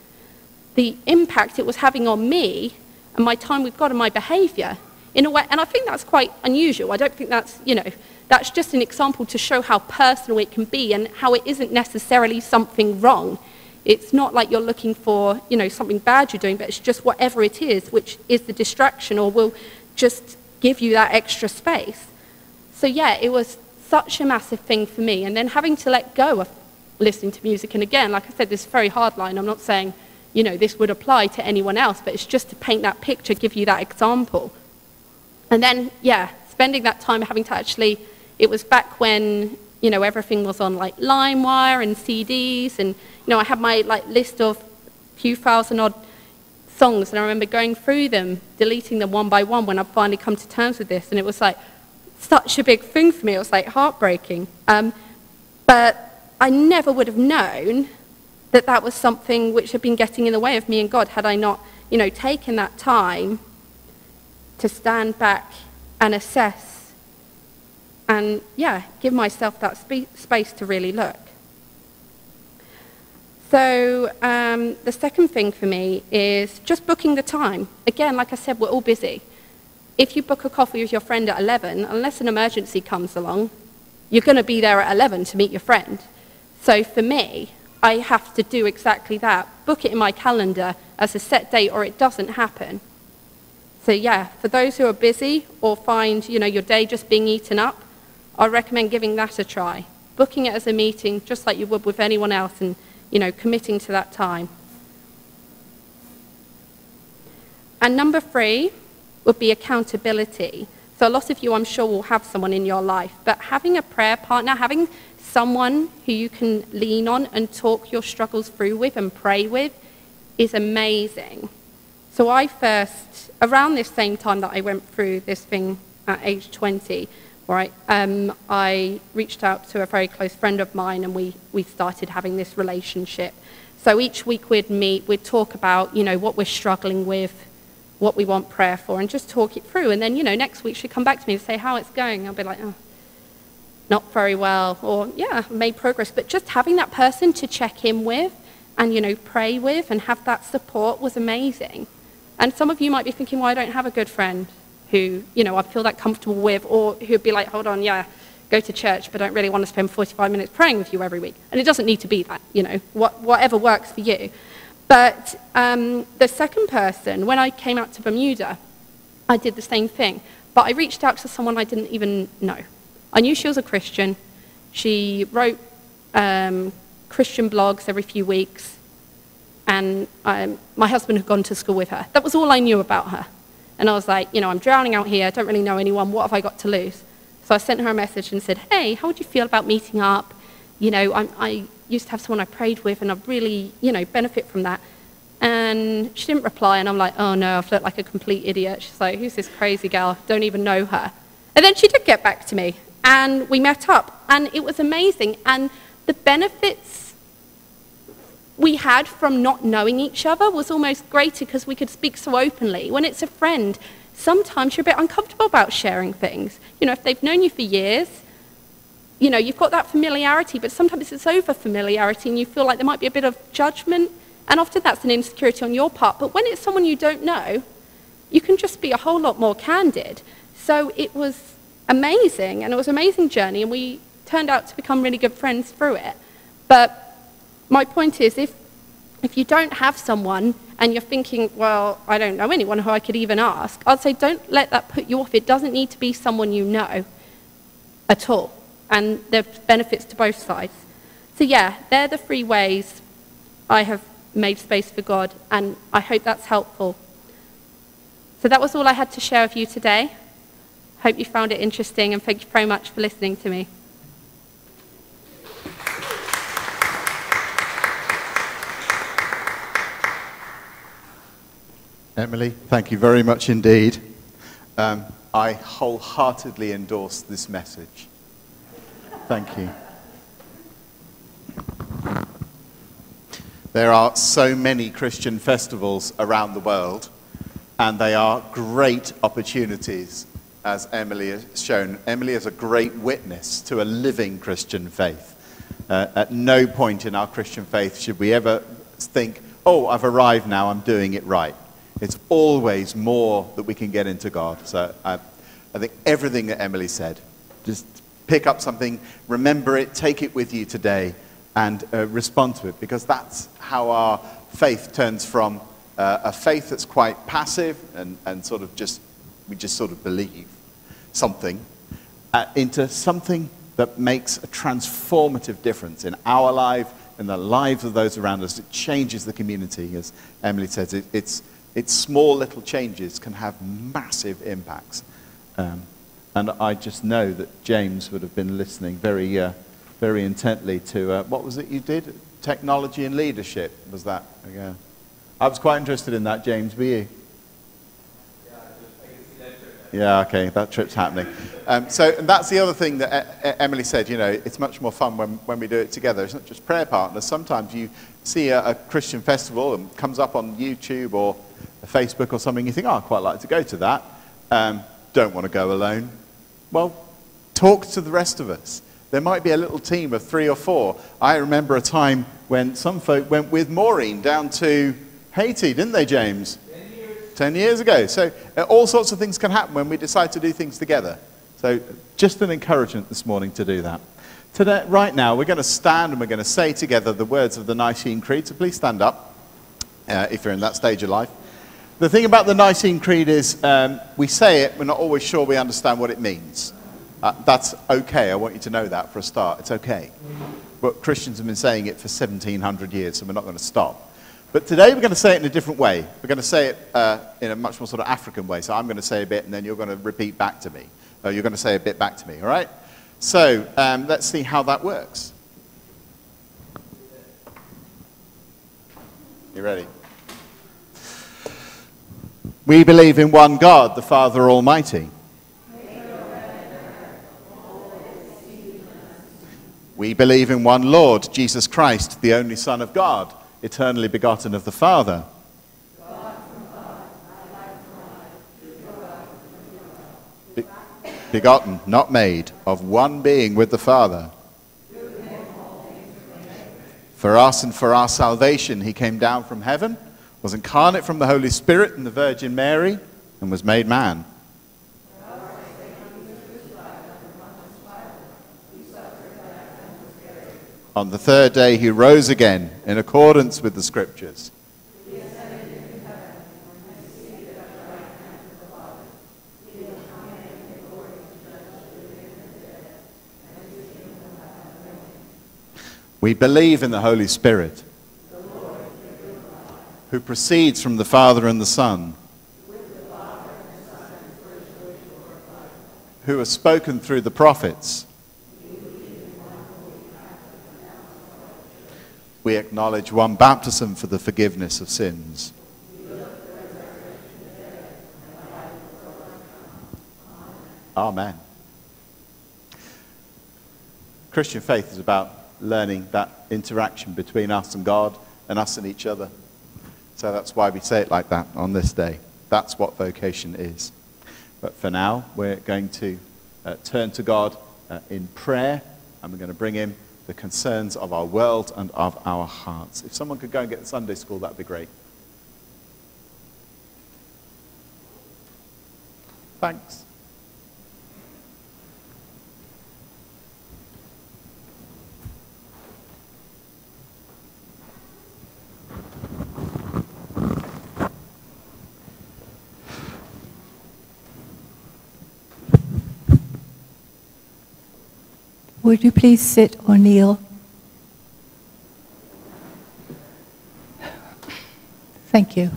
the impact it was having on me and my time with God and my behavior in a way. And I think that's quite unusual. I don't think that's, you know, that's just an example to show how personal it can be and how it isn't necessarily something wrong. It's not like you're looking for, you know, something bad you're doing, but it's just whatever it is, which is the distraction or will just give you that extra space. So, yeah, it was such a massive thing for me. And then having to let go of listening to music. And again, like I said, this is very hard line. I'm not saying, you know, this would apply to anyone else, but it's just to paint that picture, give you that example. And then, yeah, spending that time having to actually, it was back when, you know, everything was on like LimeWire and CDs. And, you know, I had my like list of few thousand odd songs, and I remember going through them, deleting them one by one when I finally come to terms with this, and it was like such a big thing for me. It was like heartbreaking. Um, but I never would have known that that was something which had been getting in the way of me and God had I not, you know, taken that time to stand back and assess and, yeah, give myself that space to really look. So um, the second thing for me is just booking the time. Again, like I said, we're all busy. If you book a coffee with your friend at 11, unless an emergency comes along, you're going to be there at 11 to meet your friend. So for me, I have to do exactly that. Book it in my calendar as a set date or it doesn't happen. So yeah, for those who are busy or find, you know, your day just being eaten up, I recommend giving that a try. Booking it as a meeting just like you would with anyone else and, you know, committing to that time. And number three would be accountability. So a lot of you, I'm sure, will have someone in your life, but having a prayer partner, having someone who you can lean on and talk your struggles through with and pray with is amazing. So I first, around this same time that I went through this thing at age 20, right, um, I reached out to a very close friend of mine and we, we started having this relationship. So each week we'd meet, we'd talk about, you know, what we're struggling with, what we want prayer for, and just talk it through. And then, you know, next week she'd come back to me and say how it's going. I'll be like, oh, not very well, or yeah, made progress. But just having that person to check in with and, you know, pray with and have that support was amazing. And some of you might be thinking, well, I don't have a good friend who, you know, I feel that comfortable with, or who'd be like, hold on, yeah, go to church, but don't really want to spend 45 minutes praying with you every week. And it doesn't need to be that, you know, what, whatever works for you. But um, the second person, when I came out to Bermuda, I did the same thing. But I reached out to someone I didn't even know. I knew she was a Christian. She wrote um, Christian blogs every few weeks. And my husband had gone to school with her. That was all I knew about her. And I was like, you know, I'm drowning out here. I don't really know anyone. What have I got to lose? So I sent her a message and said, hey, how would you feel about meeting up? You know, I, I used to have someone I prayed with, and I really, you know, benefit from that. And she didn't reply, and I'm like, oh no, I've looked like a complete idiot. She's like, who's this crazy gal? Don't even know her. And then she did get back to me, and we met up, and it was amazing. And the benefits we had from not knowing each other was almost greater because we could speak so openly. When it's a friend, sometimes you're a bit uncomfortable about sharing things. You know, if they've known you for years, you know, you've got that familiarity, but sometimes it's over familiarity and you feel like there might be a bit of judgment. And often that's an insecurity on your part. But when it's someone you don't know, you can just be a whole lot more candid. So it was amazing, and it was an amazing journey, and we turned out to become really good friends through it. But my point is, if, if you don't have someone and you're thinking, well, I don't know anyone who I could even ask, I'd say don't let that put you off. It doesn't need to be someone you know at all and there's benefits to both sides. So yeah, they're the three ways I have made space for God, and I hope that's helpful. So that was all I had to share with you today. Hope you found it interesting, and thank you very much for listening to me. Emily, thank you very much indeed. Um, I wholeheartedly endorse this message. Thank you. There are so many Christian festivals around the world, and they are great opportunities, as Emily has shown. Emily is a great witness to a living Christian faith. Uh, at no point in our Christian faith should we ever think, oh, I've arrived now, I'm doing it right. It's always more that we can get into God. So I, I think everything that Emily said, just pick up something, remember it, take it with you today, and uh, respond to it, because that's how our faith turns from uh, a faith that's quite passive and, and sort of just, we just sort of believe something, uh, into something that makes a transformative difference in our life and the lives of those around us. It changes the community, as Emily says. It, it's, it's small little changes can have massive impacts. Um, and I just know that James would have been listening very, uh, very intently to uh, what was it you did? Technology and leadership, was that? Yeah. I was quite interested in that, James. Were you? Yeah, okay, that trip's happening. Um, so and that's the other thing that E- E- Emily said, you know, it's much more fun when, when we do it together. It's not just prayer partners. Sometimes you see a, a Christian festival and comes up on YouTube or Facebook or something, you think, oh, I'd quite like to go to that. Um, don't want to go alone. Well, talk to the rest of us. There might be a little team of three or four. I remember a time when some folk went with Maureen down to Haiti, didn't they, James? Ten years ago. So uh, all sorts of things can happen when we decide to do things together. So just an encouragement this morning to do that. Today, right now, we're going to stand and we're going to say together the words of the Nicene Creed. So please stand up uh, if you're in that stage of life. The thing about the Nicene Creed is um, we say it, we're not always sure we understand what it means. Uh, that's okay. I want you to know that for a start. It's okay. But Christians have been saying it for 1700 years, so we're not going to stop. But today we're going to say it in a different way. We're going to say it uh, in a much more sort of African way. So I'm going to say a bit, and then you're going to repeat back to me. Or you're going to say a bit back to me, all right? So um, let's see how that works. You ready? We believe in one God, the Father Almighty. We believe in one Lord, Jesus Christ, the only Son of God, eternally begotten of the Father. Be- begotten, not made, of one being with the Father. For us and for our salvation, he came down from heaven, was incarnate from the Holy Spirit and the Virgin Mary, and was made man. On the third day, he rose again in accordance with the scriptures. We believe in the Holy Spirit, who proceeds from the Father and the Son, who has spoken through the prophets. We acknowledge one baptism for the forgiveness of sins. Amen. Christian faith is about learning that interaction between us and God and us and each other. So that's why we say it like that on this day. That's what vocation is. But for now, we're going to uh, turn to God uh, in prayer and we're going to bring Him the concerns of our world and of our hearts. If someone could go and get Sunday school, that'd be great. Thanks. Would you please sit or kneel? Thank you.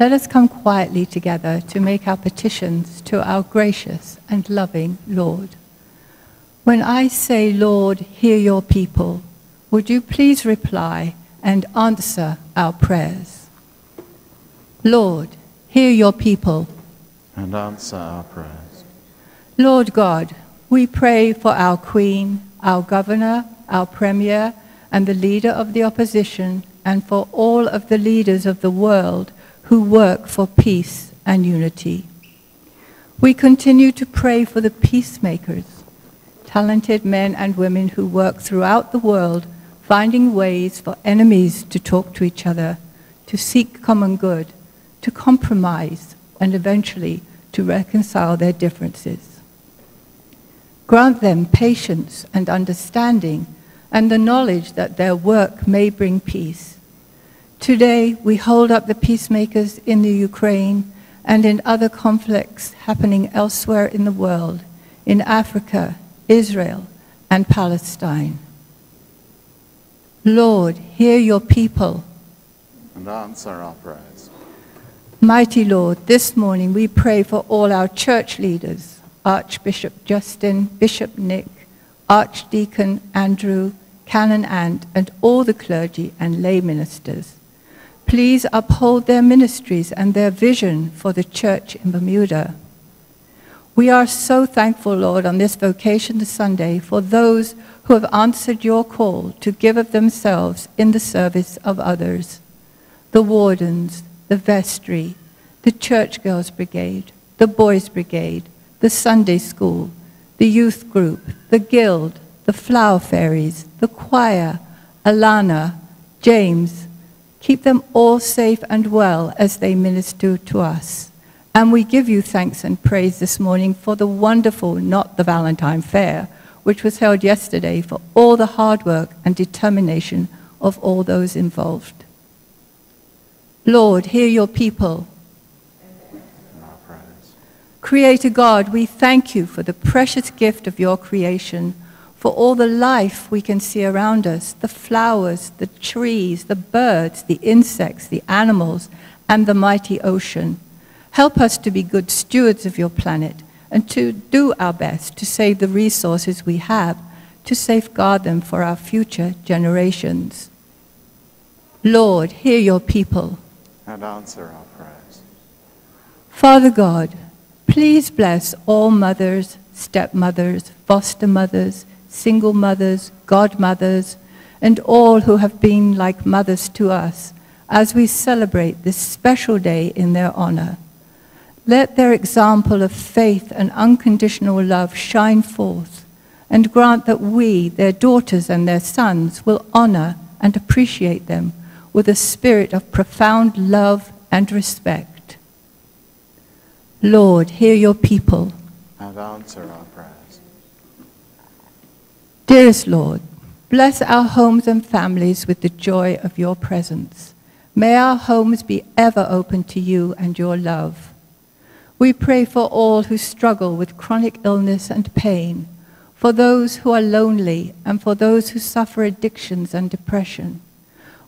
Let us come quietly together to make our petitions to our gracious and loving Lord. When I say, Lord, hear your people, would you please reply and answer our prayers? Lord, hear your people. And answer our prayers. Lord God, we pray for our Queen, our Governor, our Premier, and the Leader of the Opposition, and for all of the leaders of the world who work for peace and unity. We continue to pray for the peacemakers, talented men and women who work throughout the world, finding ways for enemies to talk to each other, to seek common good, to compromise, and eventually to reconcile their differences. Grant them patience and understanding and the knowledge that their work may bring peace. Today, we hold up the peacemakers in the Ukraine and in other conflicts happening elsewhere in the world, in Africa, Israel, and Palestine. Lord, hear your people. And answer our prayers. Mighty Lord, this morning we pray for all our church leaders, Archbishop Justin, Bishop Nick, Archdeacon Andrew, Canon Ant, and all the clergy and lay ministers. Please uphold their ministries and their vision for the church in Bermuda. We are so thankful, Lord, on this Vocation Sunday for those who have answered your call to give of themselves in the service of others. The wardens, the vestry, the church girls brigade, the boys brigade, the Sunday school, the youth group, the guild, the flower fairies, the choir, Alana, James. Keep them all safe and well as they minister to us. And we give you thanks and praise this morning for the wonderful Not the Valentine Fair, which was held yesterday for all the hard work and determination of all those involved. Lord, hear your people. Creator God, we thank you for the precious gift of your creation, for all the life we can see around us the flowers, the trees, the birds, the insects, the animals, and the mighty ocean. Help us to be good stewards of your planet and to do our best to save the resources we have, to safeguard them for our future generations. Lord, hear your people. And answer our prayers. Father God, please bless all mothers, stepmothers, foster mothers, single mothers, godmothers, and all who have been like mothers to us as we celebrate this special day in their honor. Let their example of faith and unconditional love shine forth, and grant that we, their daughters and their sons, will honor and appreciate them with a spirit of profound love and respect. Lord, hear your people. And answer our prayers. Dearest Lord, bless our homes and families with the joy of your presence. May our homes be ever open to you and your love. We pray for all who struggle with chronic illness and pain, for those who are lonely, and for those who suffer addictions and depression.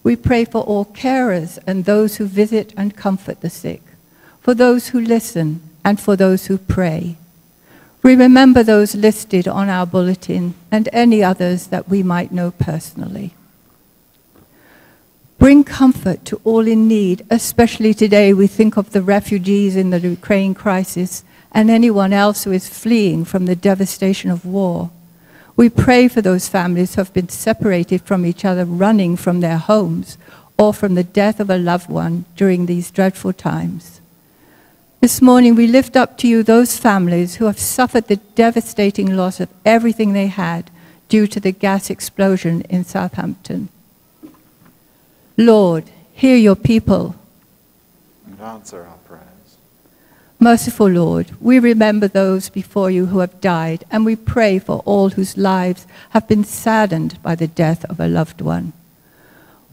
We pray for all carers and those who visit and comfort the sick, for those who listen, and for those who pray. We remember those listed on our bulletin and any others that we might know personally. Bring comfort to all in need, especially today we think of the refugees in the Ukraine crisis and anyone else who is fleeing from the devastation of war. We pray for those families who have been separated from each other, running from their homes or from the death of a loved one during these dreadful times. This morning we lift up to you those families who have suffered the devastating loss of everything they had due to the gas explosion in Southampton. Lord, hear your people. And answer our prayers. Merciful Lord, we remember those before you who have died, and we pray for all whose lives have been saddened by the death of a loved one.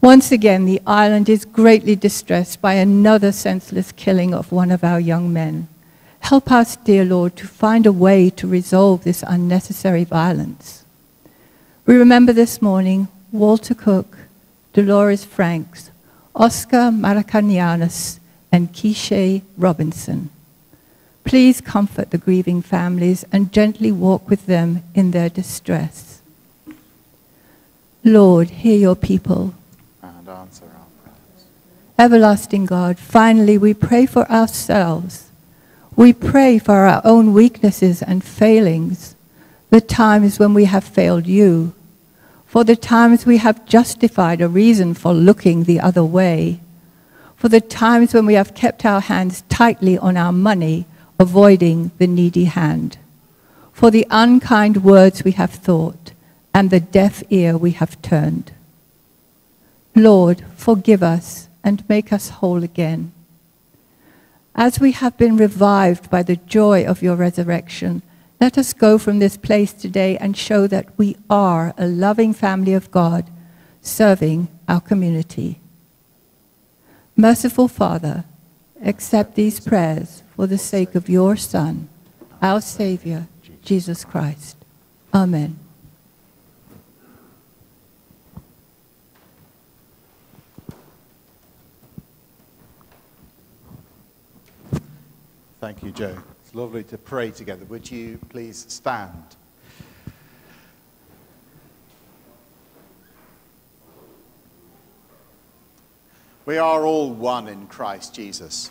Once again, the island is greatly distressed by another senseless killing of one of our young men. Help us, dear Lord, to find a way to resolve this unnecessary violence. We remember this morning Walter Cook, Dolores Franks, Oscar Maracanianas, and Keisha Robinson. Please comfort the grieving families and gently walk with them in their distress. Lord, hear your people. And answer our prayers. Everlasting God, finally we pray for ourselves. We pray for our own weaknesses and failings, the times when we have failed you, for the times we have justified a reason for looking the other way, for the times when we have kept our hands tightly on our money, avoiding the needy hand, for the unkind words we have thought and the deaf ear we have turned. Lord, forgive us and make us whole again. As we have been revived by the joy of your resurrection, let us go from this place today and show that we are a loving family of God serving our community. Merciful Father, accept these prayers for the sake of your Son, our Savior, Jesus Christ. Amen. Thank you, Joe. It's lovely to pray together. Would you please stand? We are all one in Christ Jesus.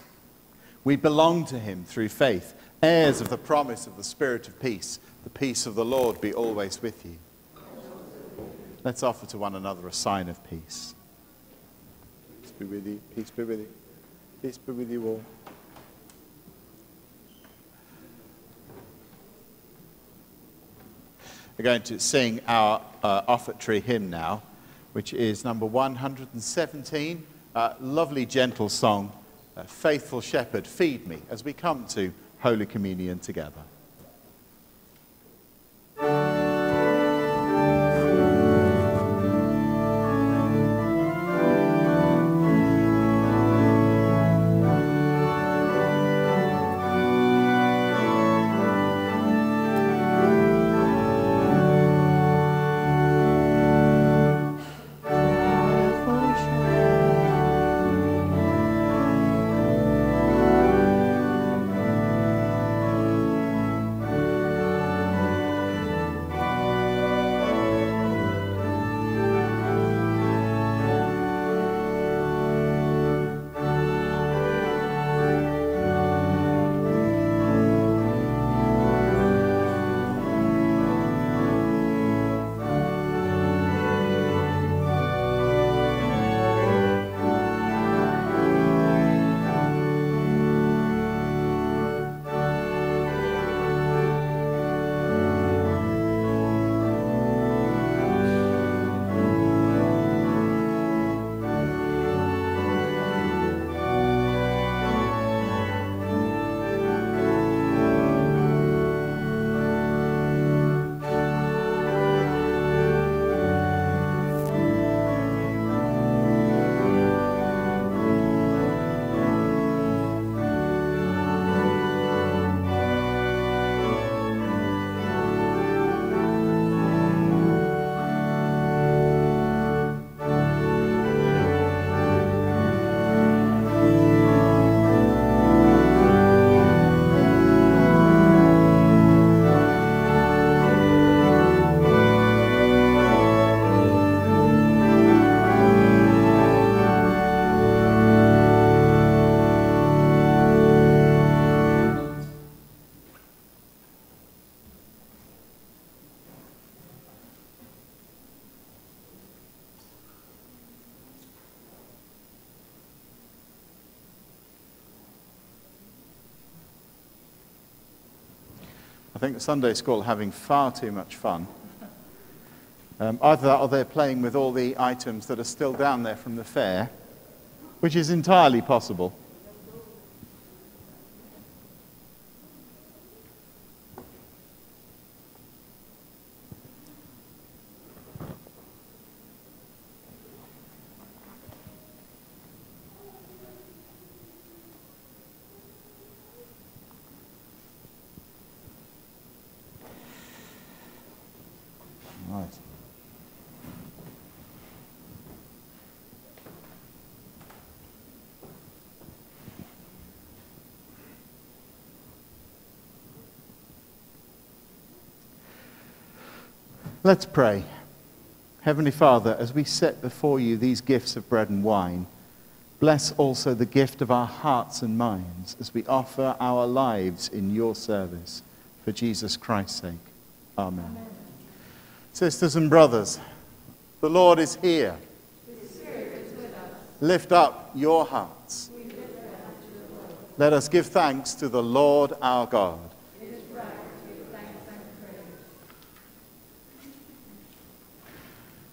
We belong to him through faith. heirs of the promise of the Spirit of peace. The peace of the Lord be always with you. Let's offer to one another a sign of peace. Peace be with you. Peace be with you. Peace be with you all. We're going to sing our uh, offertory hymn now, which is number 117. Uh, lovely, gentle song, Faithful Shepherd, Feed Me, as we come to Holy Communion together. Think the Sunday school are having far too much fun. Um, either that or they're playing with all the items that are still down there from the fair, which is entirely possible. Right. Let's pray. Heavenly Father, as we set before you these gifts of bread and wine, bless also the gift of our hearts and minds as we offer our lives in your service. For Jesus Christ's sake. Amen. Sisters and brothers, the Lord is here. Lift up your hearts. Let us give thanks to the Lord our God.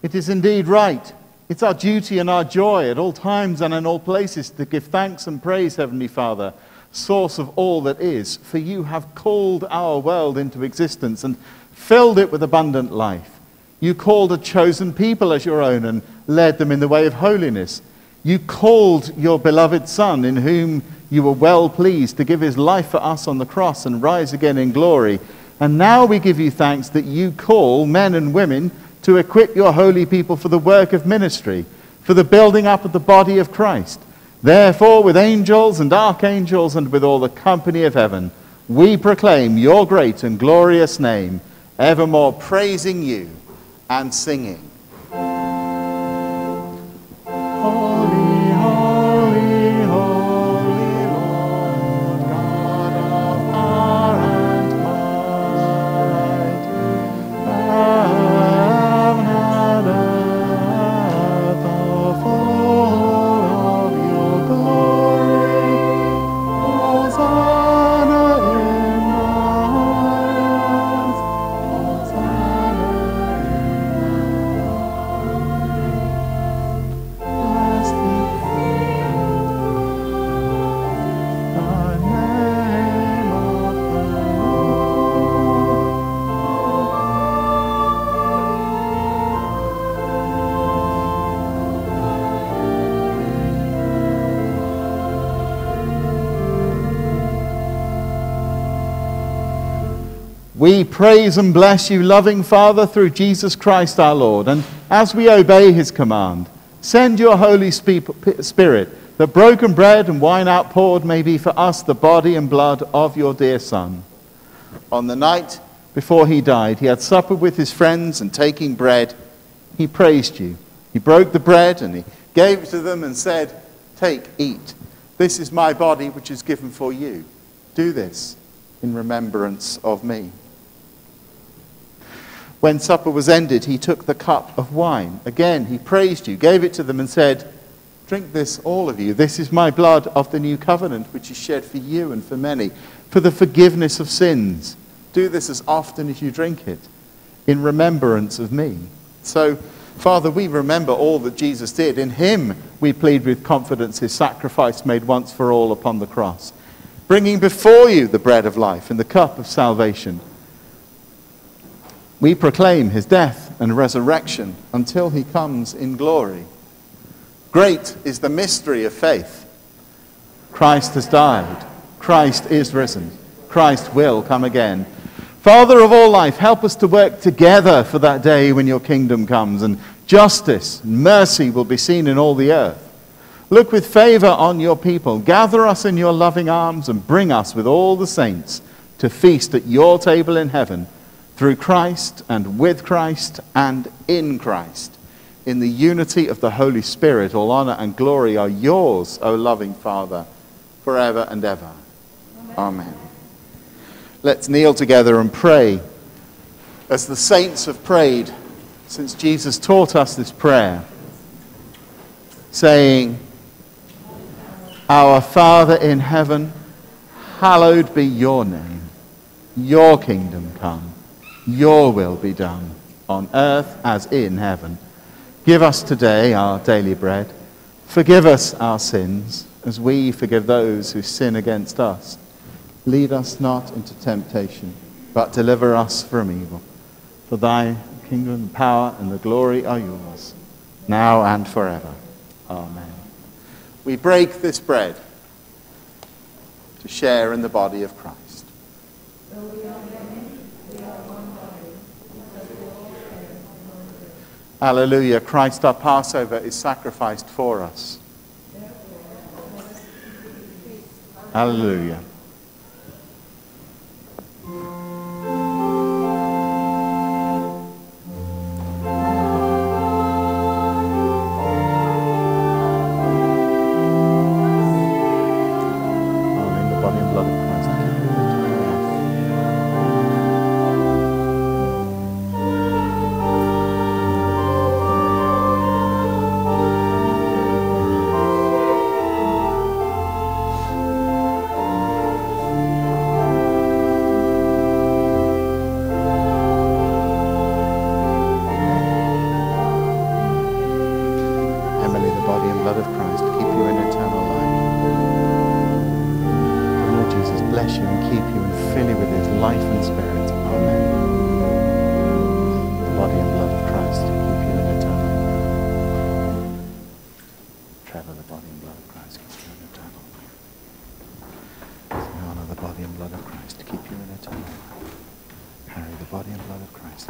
It is indeed right. It's our duty and our joy at all times and in all places to give thanks and praise, Heavenly Father, source of all that is. For you have called our world into existence and filled it with abundant life. You called a chosen people as your own and led them in the way of holiness. You called your beloved Son, in whom you were well pleased to give his life for us on the cross and rise again in glory. And now we give you thanks that you call men and women to equip your holy people for the work of ministry, for the building up of the body of Christ. Therefore, with angels and archangels and with all the company of heaven, we proclaim your great and glorious name, evermore praising you and singing. Praise and bless you, loving Father, through Jesus Christ our Lord. And as we obey his command, send your Holy Spirit, that broken bread and wine outpoured may be for us the body and blood of your dear Son. On the night before he died, he had supper with his friends, and taking bread, he praised you. He broke the bread and he gave it to them and said, Take, eat. This is my body, which is given for you. Do this in remembrance of me. When supper was ended, he took the cup of wine. Again, he praised you, gave it to them, and said, Drink this, all of you. This is my blood of the new covenant, which is shed for you and for many, for the forgiveness of sins. Do this as often as you drink it, in remembrance of me. So, Father, we remember all that Jesus did. In him we plead with confidence his sacrifice made once for all upon the cross, bringing before you the bread of life and the cup of salvation we proclaim his death and resurrection until he comes in glory. Great is the mystery of faith. Christ has died. Christ is risen. Christ will come again. Father of all life, help us to work together for that day when your kingdom comes and justice and mercy will be seen in all the earth. Look with favor on your people. Gather us in your loving arms and bring us with all the saints to feast at your table in heaven through Christ and with Christ and in Christ. In the unity of the Holy Spirit, all honor and glory are yours, O loving Father, forever and ever. Amen. Amen. Let's kneel together and pray as the saints have prayed since Jesus taught us this prayer, saying, Our Father in heaven, hallowed be your name, your kingdom come. Your will be done on earth as in heaven. Give us today our daily bread. Forgive us our sins as we forgive those who sin against us. Lead us not into temptation, but deliver us from evil. For thy kingdom, power, and the glory are yours, now and forever. Amen. We break this bread to share in the body of Christ. Hallelujah. Christ our Passover is sacrificed for us. body and blood of Christ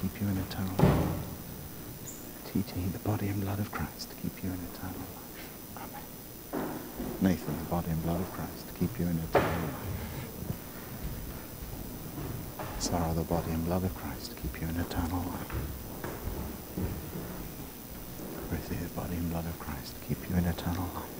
keep you in eternal life. TT, the body and blood of Christ, keep you in eternal life. Amen. Nathan, the body and blood of Christ, keep you in eternal life. Sarah, the body and blood of Christ, keep you in eternal life. Ruthie, the body and blood of Christ, keep you in eternal life.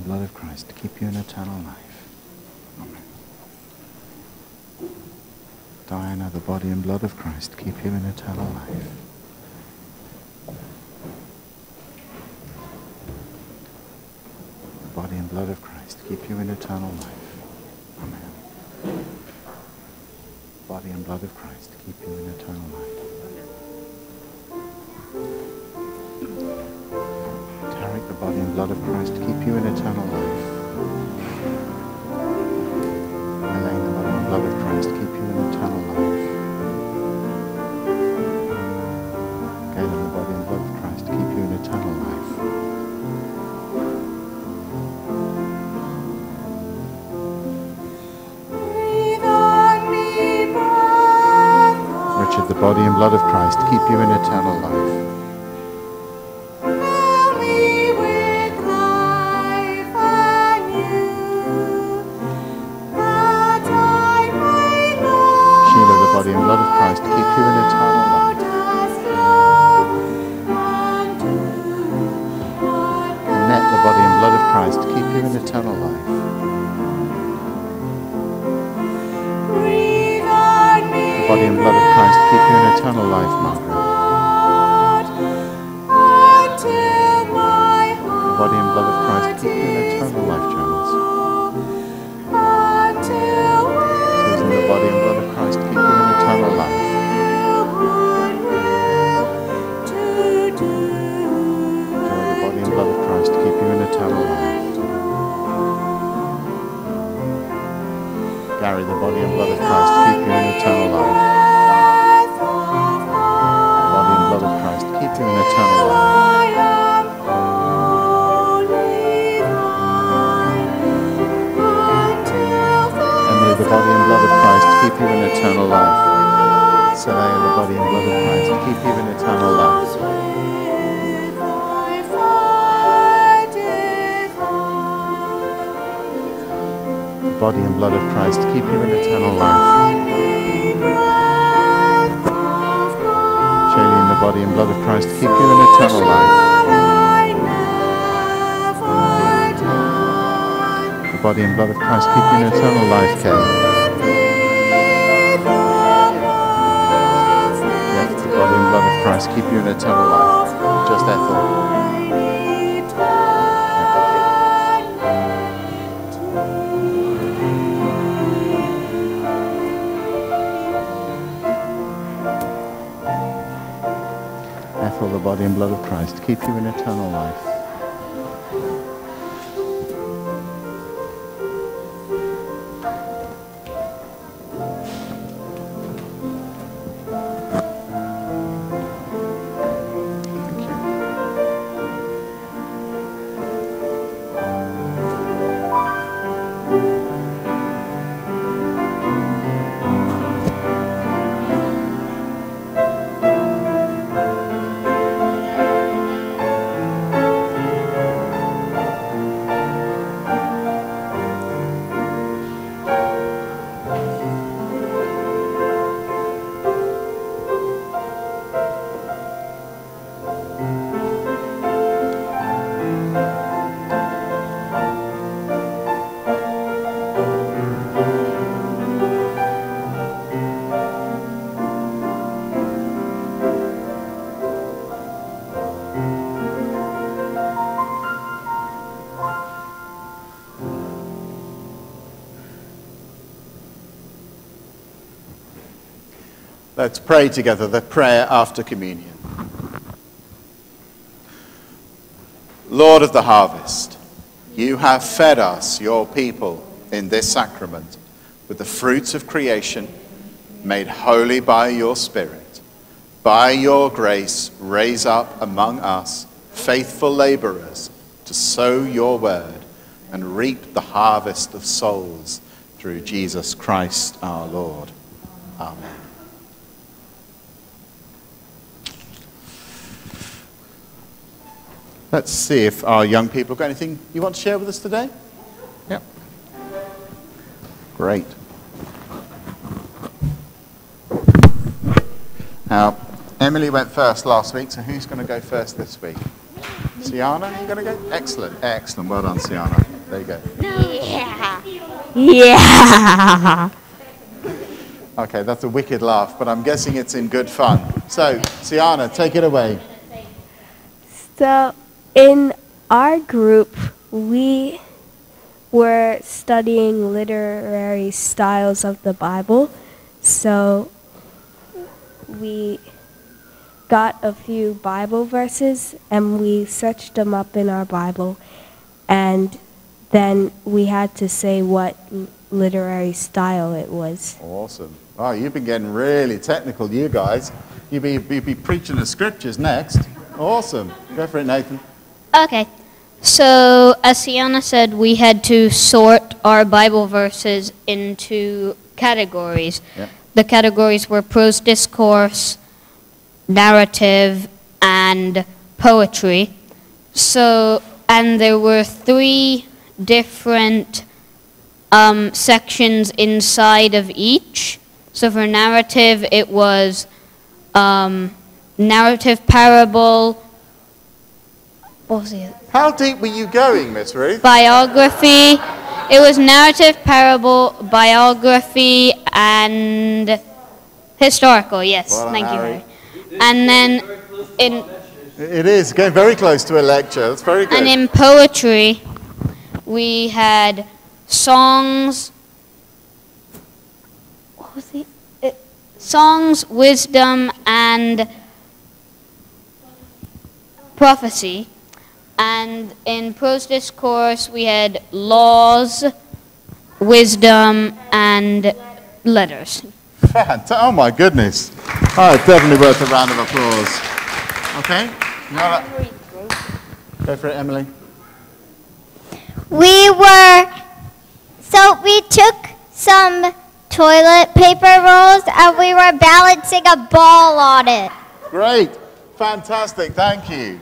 blood of Christ, to keep you in eternal life. Amen. Diana, the body and blood of Christ keep you in eternal life. The body and blood of Christ keep you in eternal life. Amen. Body and blood of Christ keep you and blood of Christ keep you in eternal life. Elaine, the body and blood of Christ keep you in eternal life. Galen, the body and blood of Christ keep you in eternal life. Richard, the body and blood of Christ keep you in eternal life. Keep you in eternal life. Saraya, the body and blood of Christ keep you in eternal life. The body and blood of Christ keep you in eternal life. Shailene, the body and blood of Christ keep you in eternal life. The body and blood of Christ keep you in eternal life, Kay. Christ keep you in eternal life. Just Ethel. Ethel, the body and blood of Christ keep you in eternal life. Let's pray together the prayer after communion. Lord of the harvest, you have fed us, your people, in this sacrament with the fruits of creation made holy by your Spirit. By your grace, raise up among us faithful laborers to sow your word and reap the harvest of souls through Jesus Christ our Lord. Let's see if our young people have got anything you want to share with us today. Yep. Great. Now, Emily went first last week, so who's going to go first this week? Sienna, you going to go? Excellent, excellent. Well done, Sienna. There you go. Yeah. Yeah. Okay, that's a wicked laugh, but I'm guessing it's in good fun. So, Siana, take it away. So, in our group, we were studying literary styles of the Bible. So, we got a few Bible verses and we searched them up in our Bible. And then we had to say what literary style it was. Awesome. Oh, you've been getting really technical, you guys. You'll be, you'll be preaching the scriptures next. Awesome. Go for it, Nathan. Okay. So, as Sienna said, we had to sort our Bible verses into categories. Yeah. The categories were prose discourse, narrative, and poetry. So, and there were three different um, sections inside of each. So, for narrative, it was um, narrative parable. What was? How deep were you going, Miss Ruth? biography. It was narrative, parable, biography, and historical. Yes, Well thank you, Harry. Harry. And then in It is getting very close to a lecture. That's very good. and in poetry, we had songs. What was it? it songs, wisdom, and prophecy. And in prose discourse, we had laws, wisdom, and letters. Fant- oh my goodness. Oh, it's definitely worth a round of applause. Okay? You know uh, Go for it, Emily. We were, so we took some toilet paper rolls and we were balancing a ball on it. Great. Fantastic. Thank you.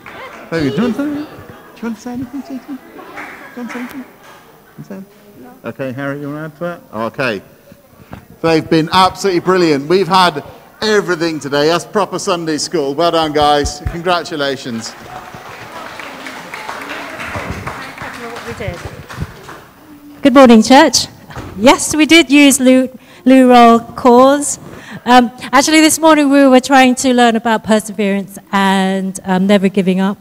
Thank you. Do you want to say, do to say anything, Jason? Do you want to say anything? You say- Okay, Harry, you want to add to that? Okay. They've been absolutely brilliant. We've had everything today. That's proper Sunday school. Well done, guys. Congratulations. Good morning, church. Yes, we did use Lou, Lou Roll cause. Um, actually, this morning we were trying to learn about perseverance and um, never giving up.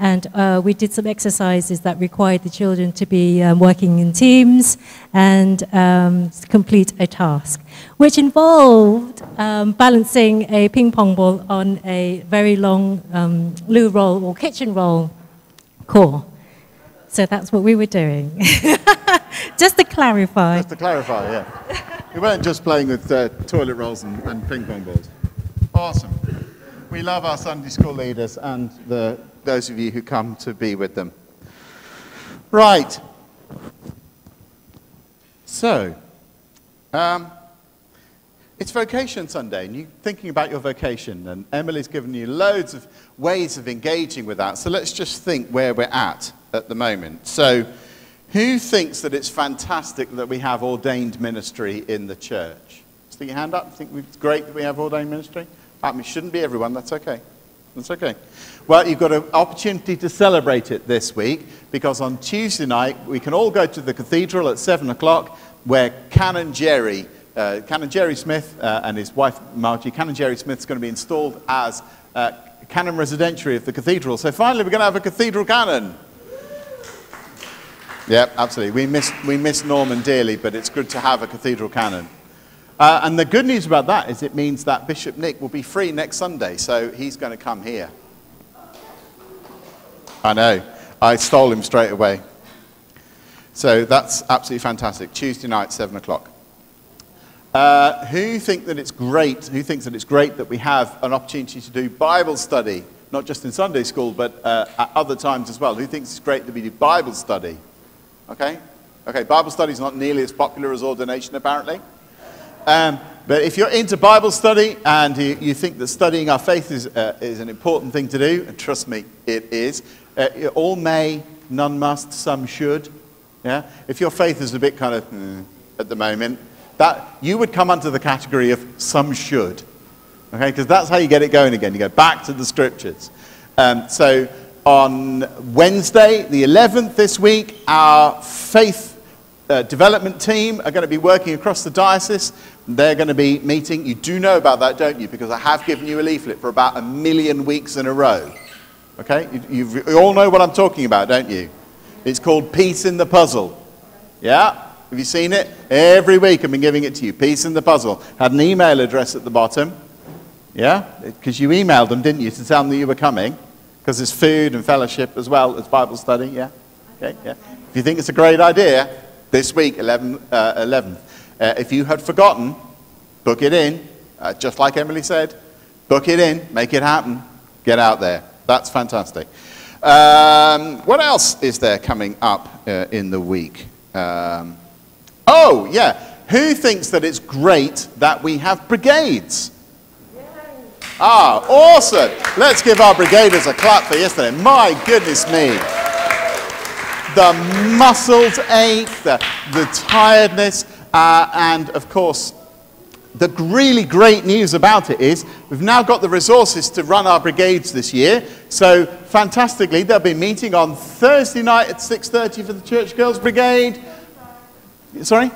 And uh, we did some exercises that required the children to be um, working in teams and um, complete a task, which involved um, balancing a ping pong ball on a very long um, loo roll or kitchen roll core. So that's what we were doing. Just to clarify. Just to clarify, yeah. We weren't just playing with uh, toilet rolls and, and ping pong balls. Awesome. We love our Sunday school leaders and the, those of you who come to be with them. Right. So, um, it's Vocation Sunday, and you're thinking about your vocation, and Emily's given you loads of ways of engaging with that. So let's just think where we're at at the moment. So, who thinks that it's fantastic that we have ordained ministry in the church? Stick your hand up. Think it's great that we have ordained ministry? It shouldn't be everyone. That's okay. That's okay. Well, you've got an opportunity to celebrate it this week because on Tuesday night we can all go to the cathedral at seven o'clock where Canon Jerry, uh, Canon Jerry Smith uh, and his wife Margie, Canon Jerry Smith is going to be installed as uh, Canon Residentiary of the cathedral. So finally we're going to have a cathedral canon. Yep, absolutely. We miss, we miss Norman dearly, but it's good to have a cathedral canon. Uh, and the good news about that is it means that Bishop Nick will be free next Sunday, so he's going to come here. I know. I stole him straight away. So that's absolutely fantastic. Tuesday night, 7 o'clock. Uh, who think that it's great? Who thinks that it's great that we have an opportunity to do Bible study, not just in Sunday school, but uh, at other times as well? Who thinks it's great that we do Bible study? Okay, okay. Bible study is not nearly as popular as ordination, apparently. Um, but if you're into Bible study and you, you think that studying our faith is, uh, is an important thing to do, and trust me, it is, uh, all may, none must, some should. Yeah? If your faith is a bit kind of hmm, at the moment, that you would come under the category of some should. Okay? Because that's how you get it going again. You go back to the scriptures. Um, so on Wednesday, the 11th this week, our faith uh, development team are going to be working across the diocese. They're going to be meeting. You do know about that, don't you? Because I have given you a leaflet for about a million weeks in a row. Okay? You, you all know what I'm talking about, don't you? It's called Peace in the Puzzle. Yeah? Have you seen it? Every week I've been giving it to you. Peace in the Puzzle. Had an email address at the bottom. Yeah? Because you emailed them, didn't you, to tell them that you were coming? Because there's food and fellowship as well as Bible study. Yeah? Okay, yeah. If you think it's a great idea, this week, 11, uh, 11th. Uh, if you had forgotten, book it in. Uh, just like Emily said, book it in, make it happen, get out there. That's fantastic. Um, what else is there coming up uh, in the week? Um, oh, yeah. Who thinks that it's great that we have brigades? Ah, awesome. Let's give our brigaders a clap for yesterday. My goodness me. The muscles ache, the, the tiredness, uh, and of course, the really great news about it is we've now got the resources to run our brigades this year. So fantastically, they'll be meeting on Thursday night at 6.30 for the Church Girls Brigade. Sorry?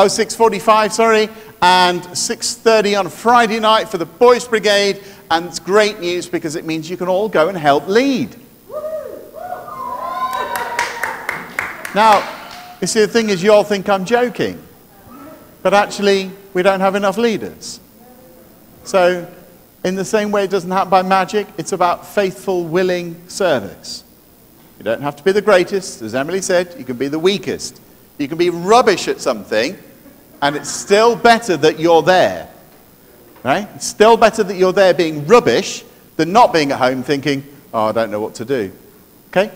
Oh, 6.45, sorry. And 6.30 on Friday night for the Boys Brigade. And it's great news because it means you can all go and help lead. Now, you see, the thing is, you all think I'm joking. But actually, we don't have enough leaders. So, in the same way it doesn't happen by magic, it's about faithful, willing service. You don't have to be the greatest, as Emily said, you can be the weakest. You can be rubbish at something, and it's still better that you're there. Right? It's still better that you're there being rubbish than not being at home thinking, oh, I don't know what to do. Okay?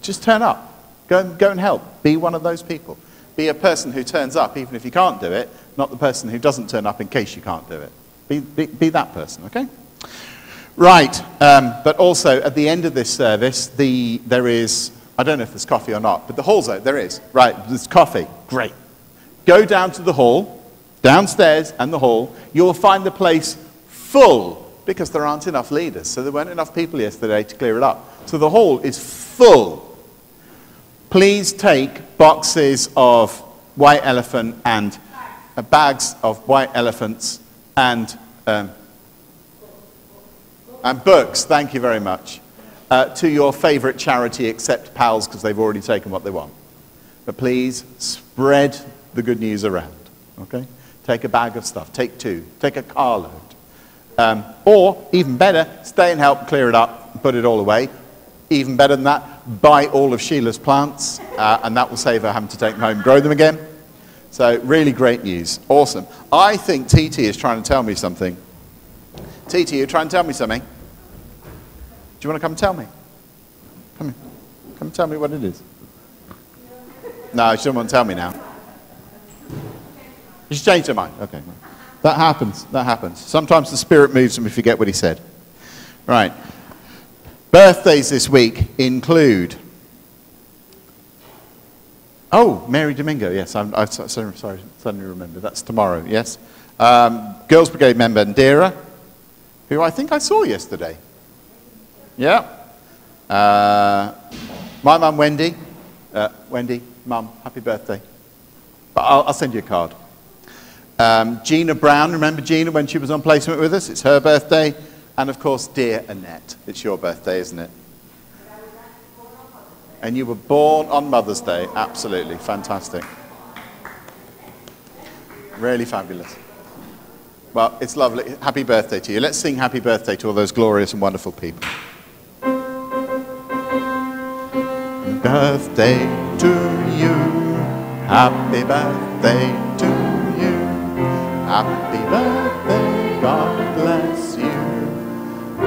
Just turn up. Go and, go and help. Be one of those people. Be a person who turns up even if you can't do it, not the person who doesn't turn up in case you can't do it. Be, be, be that person, okay? Right, um, but also at the end of this service, the, there is, I don't know if there's coffee or not, but the hall's out, there is. Right, there's coffee. Great. Go down to the hall, downstairs and the hall. You'll find the place full because there aren't enough leaders. So there weren't enough people yesterday to clear it up. So the hall is full. Please take boxes of white elephant and uh, bags of white elephants and, um, and books, thank you very much, uh, to your favorite charity except PALS because they've already taken what they want. But please spread the good news around, okay? Take a bag of stuff, take two, take a carload. Um, or, even better, stay and help clear it up put it all away. Even better than that, buy all of Sheila's plants, uh, and that will save her having to take them home and grow them again. So, really great news. Awesome. I think TT is trying to tell me something. TT, you're trying to tell me something? Do you want to come and tell me? Come here. Come and tell me what it is. No, she doesn't want to tell me now. She's changed her mind. Okay. That happens. That happens. Sometimes the Spirit moves and we forget what he said. Right. Birthdays this week include. Oh, Mary Domingo. Yes, I'm, so- sorry, sorry, suddenly remember. That's tomorrow. Yes. Um, Girls Brigade member Ndira, who I think I saw yesterday. Yeah. Uh, my mum Wendy. Uh, Wendy, mum, happy birthday. But I'll, I'll send you a card. Um, Gina Brown, remember Gina when she was on placement with us? It's her birthday. And of course, dear Annette, it's your birthday, isn't it? And you were born on Mother's Day. Absolutely fantastic. Really fabulous. Well, it's lovely. Happy birthday to you. Let's sing happy birthday to all those glorious and wonderful people. Birthday to you. Happy birthday to you. Happy birthday. God.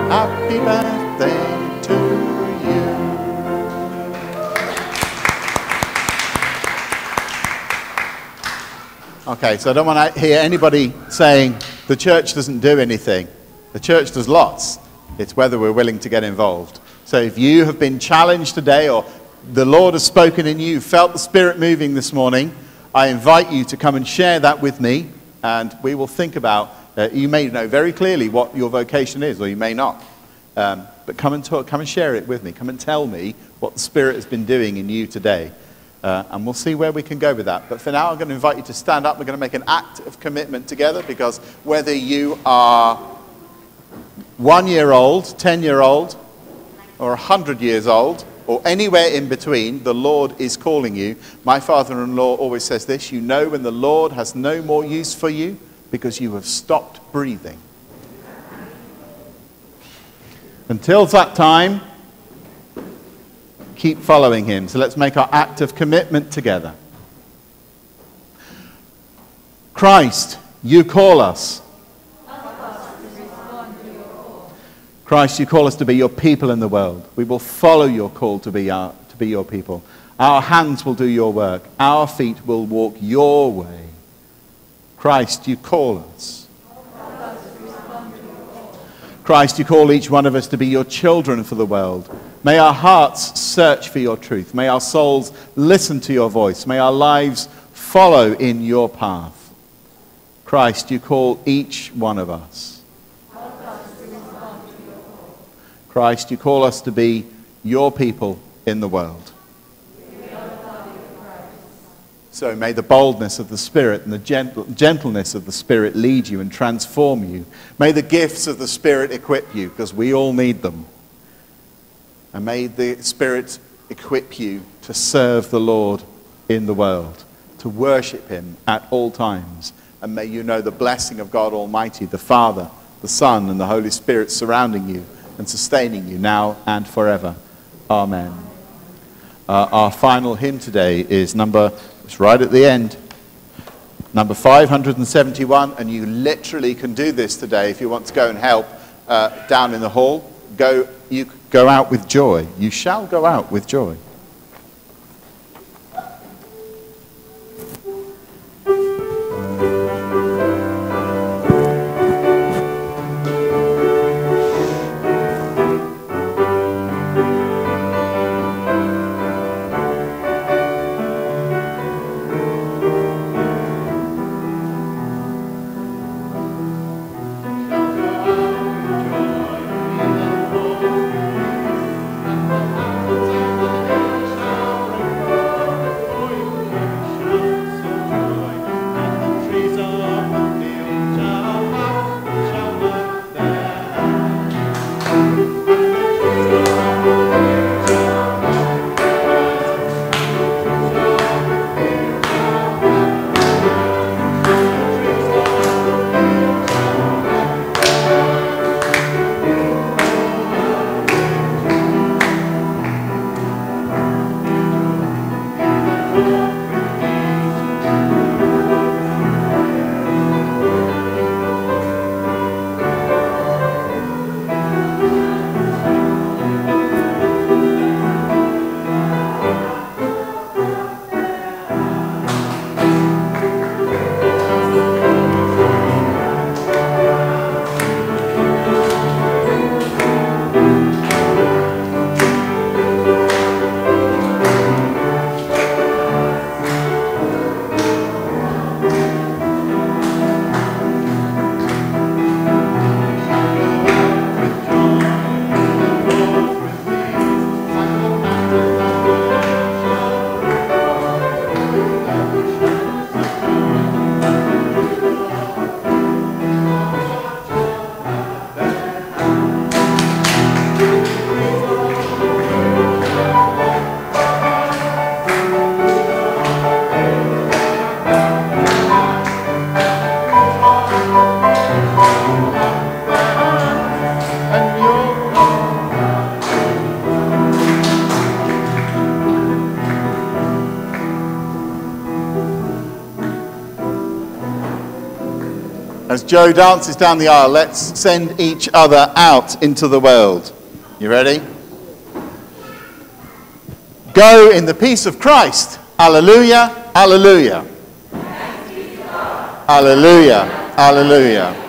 Happy birthday to you. Okay, so I don't want to hear anybody saying the church doesn't do anything. The church does lots. It's whether we're willing to get involved. So if you have been challenged today or the Lord has spoken in you, felt the Spirit moving this morning, I invite you to come and share that with me and we will think about, uh, you may know very clearly what your vocation is or you may not. Um, but come and talk, come and share it with me. Come and tell me what the Spirit has been doing in you today. Uh, and we'll see where we can go with that. But for now, I'm going to invite you to stand up. We're going to make an act of commitment together because whether you are one year old, 10 year old, or 100 years old, or anywhere in between, the Lord is calling you. My father in law always says this you know when the Lord has no more use for you because you have stopped breathing. Until that time, keep following him. So let's make our act of commitment together. Christ, you call us. Christ, you call us to be your people in the world. We will follow your call to be, our, to be your people. Our hands will do your work. Our feet will walk your way. Christ, you call us. Christ, you call each one of us to be your children for the world. May our hearts search for your truth. May our souls listen to your voice. May our lives follow in your path. Christ, you call each one of us. Christ, you call us to be your people in the world. So may the boldness of the Spirit and the gentle, gentleness of the Spirit lead you and transform you. May the gifts of the Spirit equip you, because we all need them. And may the Spirit equip you to serve the Lord in the world, to worship Him at all times. And may you know the blessing of God Almighty, the Father, the Son, and the Holy Spirit surrounding you and sustaining you now and forever. Amen. Uh, our final hymn today is number it's right at the end. Number 571, and you literally can do this today if you want to go and help uh, down in the hall. Go, you go out with joy. You shall go out with joy. Joe dances down the aisle, let's send each other out into the world. You ready? Go in the peace of Christ. Alleluia, alleluia. Alleluia, alleluia.